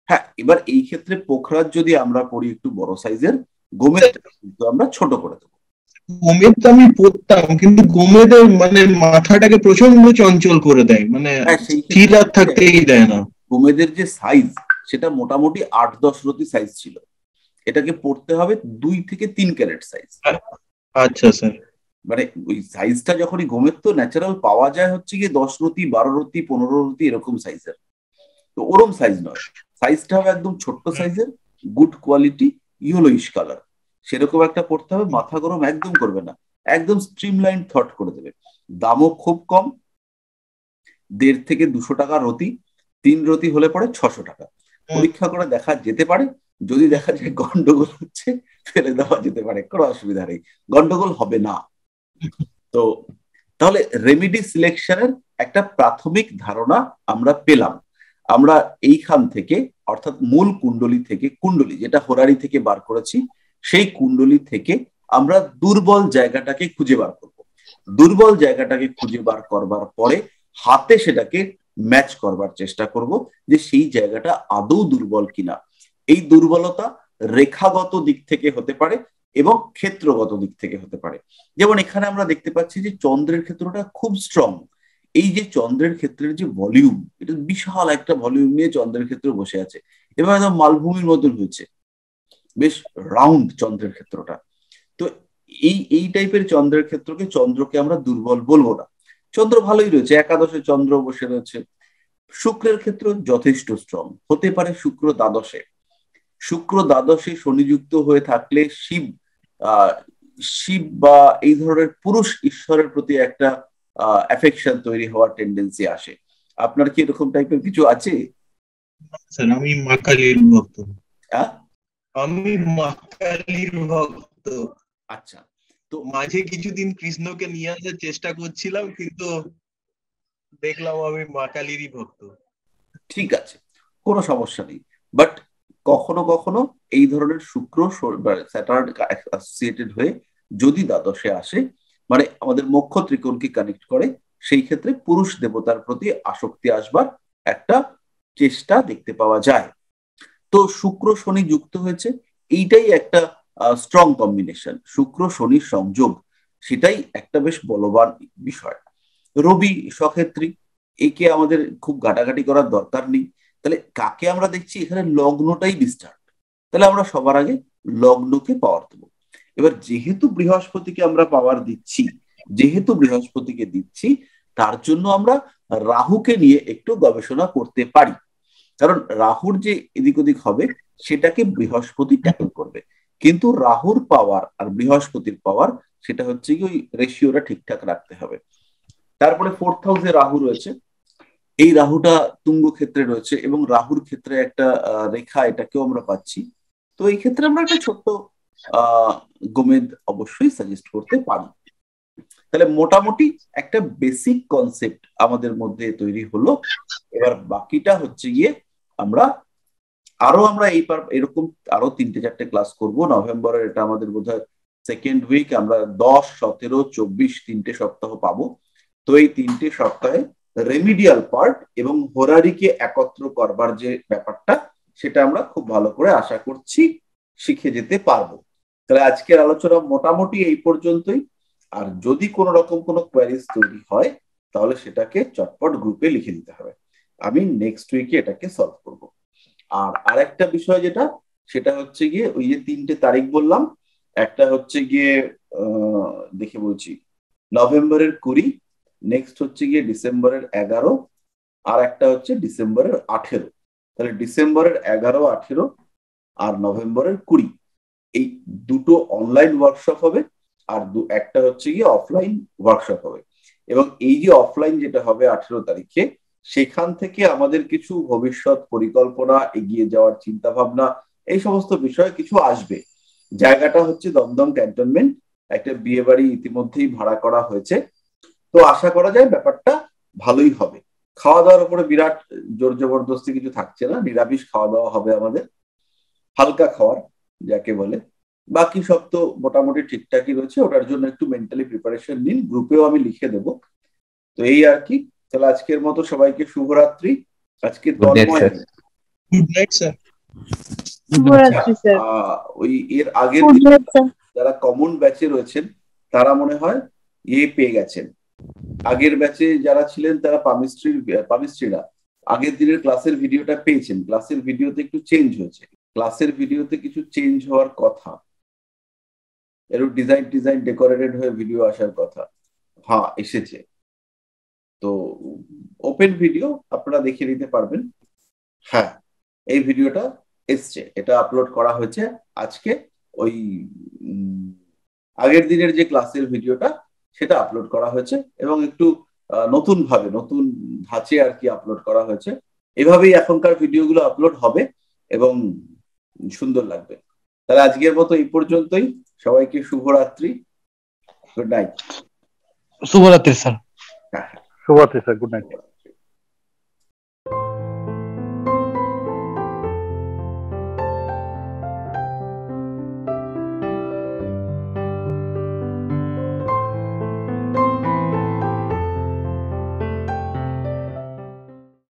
হ্যাঁ এবার এই ক্ষেত্রে পোখরাজ যদি আমরা পড়ি একটু বড় সাইজের গোমেদ কিন্তু আমরা ছোট করে দেবো। গোমেদ তো আমি পড়তাম কিন্তু গোমেদের মানে মাথাটাকে প্রচণ্ড চঞ্চল করে দেয় মানে হ্যাঁ স্থির আর থাকতেই দেয় না। গোমেদের যে সাইজ সেটা মোটামুটি আট দশ রতি সাইজ ছিল। এটাকে পড়তে হবে দুই থেকে তিন ক্যারেট সাইজ আচ্ছা স্যার মানে ওই সাইজটা যখনই গোমের তো ন্যাচারাল পাওয়া যায় হচ্ছে গিয়ে দশ রতি বারো রতি পনেরো রতি এরকম সাইজের তো ওরম সাইজ নয়। সাইজটা হবে একদম ছোট্ট সাইজের গুড কোয়ালিটি ইয়েলোইশ কালার সেরকম একটা পড়তে হবে মাথা গরম একদম করবে না। একদম স্ট্রিমলাইন থট করে দেবে। দামও খুব কম দেড় থেকে দুশো টাকা রতি তিন রতি হলে পরে ছশো টাকা। পরীক্ষা করে দেখা যেতে পারে যদি দেখা যায় গন্ডগোল হচ্ছে ফেলে দেওয়া যেতে পারে কোনো অসুবিধা নেই। গন্ডগোল হবে না। তো তাহলে রেমিডি সিলেকশনের একটা প্রাথমিক ধারণা আমরা পেলাম। আমরা এইখান থেকে অর্থাৎ মূল কুণ্ডলী থেকে কুণ্ডলী যেটা হোরারি থেকে বার করেছি সেই কুণ্ডলী থেকে আমরা দুর্বল জায়গাটাকে খুঁজে বার করব। দুর্বল জায়গাটাকে খুঁজে বার করবার পরে হাতে সেটাকে ম্যাচ করবার চেষ্টা করব যে সেই জায়গাটা আদৌ দুর্বল কিনা। এই দুর্বলতা রেখাগত দিক থেকে হতে পারে এবং ক্ষেত্রগত দিক থেকে হতে পারে। যেমন এখানে আমরা দেখতে পাচ্ছি যে চন্দ্রের ক্ষেত্রটা খুব স্ট্রং এই যে চন্দ্রের ক্ষেত্রের যে ভলিউম এটা বিশাল একটা ভলিউম নিয়ে চন্দ্রের ক্ষেত্রে বসে আছে। এবং একদম মালভূমির মতন হয়েছে। বেশ রাউন্ড চন্দ্রের ক্ষেত্রটা। তো এই এই টাইপের চন্দ্রের ক্ষেত্রকে চন্দ্রকে আমরা দুর্বল বলব না। চন্দ্র ভালোই রয়েছে একাদশে চন্দ্র বসে রয়েছে। শুক্রের ক্ষেত্র যথেষ্ট স্ট্রং হতে পারে শুক্র দ্বাদশে। শুক্র দ্বাদশে শনিযুক্ত হয়ে থাকলে শিব আহ শিব বা এই ধরনের পুরুষ ঈশ্বরের প্রতি একটা অ্যাফেকশন তৈরি হওয়ার টেন্ডেন্সি আসে। আপনার কি এরকম টাইপের কিছু আছে? স্যার আমি মা কালীর ভক্ত। হ্যাঁ? আমি মা কালীর ভক্ত। আচ্ছা তো মাঝে কিছুদিন কৃষ্ণকে নিয়ে আসার চেষ্টা করছিলাম কিন্তু দেখলাম আমি মা কালীরই ভক্ত। ঠিক আছে কোনো সমস্যা নেই। বাট কখনো কখনো এই ধরনের শুক্র স্যাটার্ন অ্যাসোসিয়েটেড হয়ে যদি দ্বাদশে আসে মানে আমাদের মুখ্য ত্রিকোণকে কানেক্ট করে সেই ক্ষেত্রে পুরুষ দেবতার প্রতি আসক্তি আসবার একটা চেষ্টা দেখতে পাওয়া যায়। তো শুক্র শনি যুক্ত হয়েছে, এইটাই একটা স্ট্রং কম্বিনেশন শুক্র শনির সংযোগ, সেটাই একটা বেশ বলবান বিষয়। রবি সক্ষেত্রী, একে আমাদের খুব ঘাটাঘাটি করার দরকার নেই। তাহলে কাকে আমরা দেখছি? এখানে লগ্নটাই ডিস্টার্ব তাহলে আমরা সবার আগে লগ্নকে পাওয়ার দেবো। এবার যেহেতু বৃহস্পতিকে আমরা পাওয়ার দিচ্ছি, যেহেতু বৃহস্পতিকে দিচ্ছি, তার জন্য আমরা রাহুকে নিয়ে একটু গবেষণা করতে পারি। কারণ রাহুর যে এদিক ওদিক হবে, সেটাকে বৃহস্পতি ট্যাকল করবে। কিন্তু রাহুর পাওয়ার আর বৃহস্পতির পাওয়ার সেটা হচ্ছে কি ওই রেশিওটা ঠিকঠাক রাখতে হবে। তারপরে ফোর্থ হাউসে রাহু রয়েছে। এই রাহুটা তুঙ্গ ক্ষেত্রে রয়েছে এবং রাহুর ক্ষেত্রে একটা রেখা এটাকেও আমরা পাচ্ছি। তো এই ক্ষেত্রে আমরা একটা ছোট্ট গোমেদ অবশ্যই সাজেস্ট করতে পারি। তাহলে মোটামুটি একটা বেসিক কনসেপ্ট আমাদের মধ্যে তৈরি হলো। এবার বাকিটা হচ্ছে গিয়ে আমরা আরও আমরা এই এরকম আরও তিনটে চারটে ক্লাস করব। নভেম্বরের এটা আমাদের বোধ সেকেন্ড উইক আমরা দশ, সতেরো, চব্বিশ তিনটে সপ্তাহ পাবো। তো এই তিনটে সপ্তাহে রেমিডিয়াল পার্ট এবং হোরারিকে একত্র করবার যে ব্যাপারটা, সেটা আমরা খুব ভালো করে আশা করছি শিখে যেতে পারব। তাহলে আজকের আলোচনা মোটামুটি এই পর্যন্তই। আর যদি কোনো রকম কোনো কোয়ারিজ তৈরি হয়, তাহলে সেটাকে চটপট গ্রুপে লিখে দিতে হবে। আমি নেক্সট উইকে এটাকে সলভ করব। আর আরেকটা বিষয় যেটা, সেটা হচ্ছে গিয়ে ওই যে তিনটে তারিখ বললাম, একটা হচ্ছে গিয়ে দেখে বলছি, নভেম্বরের কুড়ি নেক্সট হচ্ছে গিয়ে ডিসেম্বরের এগারো, আর একটা হচ্ছে ডিসেম্বরের আঠেরো। তাহলে ডিসেম্বরের এগারো, আঠেরো আর নভেম্বরের কুড়ি, এই দুটো অনলাইন ওয়ার্কশপ হবে, আর দু, একটা হচ্ছে গিয়ে অফলাইন ওয়ার্কশপ হবে। এবং এই যে অফলাইন যেটা হবে আঠেরো তারিখে সেখান থেকে আমাদের কিছু ভবিষ্যৎ পরিকল্পনা এগিয়ে যাওয়ার চিন্তা ভাবনা এই সমস্ত বিষয়ে কিছু আসবে। জায়গাটা হচ্ছে দমদম ক্যান্টনমেন্ট। একটা বিয়ে বাড়ি ইতিমধ্যেই ভাড়া করা হয়েছে। তো আশা করা যায় ব্যাপারটা ভালোই হবে। খাওয়া দাওয়ার উপরে বিরাট জোর জবরদস্তি কিছু থাকছে না। নিরামিষ খাওয়া দাওয়া হবে আমাদের। হালকা খাওয়ার, যাকে বলে। বাকি সব তো মোটামুটি ঠিকঠাকই রয়েছে। ওটার জন্য একটু মেন্টালি প্রিপারেশন নিন। গ্রুপেও আমি লিখে দেব। তো এই আর কি। তাহলে আজকের মতো সবাইকে শুভরাত্রি। আজকে গুড নাইট স্যার ওই এর আগের যারা কমন ব্যাচে রয়েছেন তারা মনে হয় ইয়ে পেয়ে গেছেন। আগের ব্যাচে যারা ছিলেন তারা পামিস্ট্রির পামিস্ট্রিরা আগের দিনের ক্লাসের ভিডিওটা পেয়েছেন। ক্লাসের ভিডিওতে একটু চেঞ্জ হয়েছে। ক্লাসের ভিডিওতে কিছু চেঞ্জ হওয়ার কথা। এর ডিজাইন ডিজাইন ডেকোরেটেড হয়ে ভিডিও আসার কথা। হ্যাঁ এসেছে। তো ওপেন ভিডিও আপনারা দেখিয়ে নিতে পারবেন। হ্যাঁ। এই ভিডিওটা এসছে এটা আপলোড করা হয়েছে আজকে ওই আগের দিনের যে ক্লাসের ভিডিওটা সেটা আপলোড করা হয়েছে এবং একটু নতুন ভাবে নতুন ধাঁচে আর কি আপলোড করা হয়েছে। এভাবেই এখনকার ভিডিওগুলো আপলোড হবে এবং সুন্দর লাগবে। তাহলে আজকের মতো এই পর্যন্তই। সবাইকে শুভরাত্রি। গুড নাইট শুভরাত্রি স্যার। হ্যাঁ। শুভরাত্রি স্যার গুড নাইট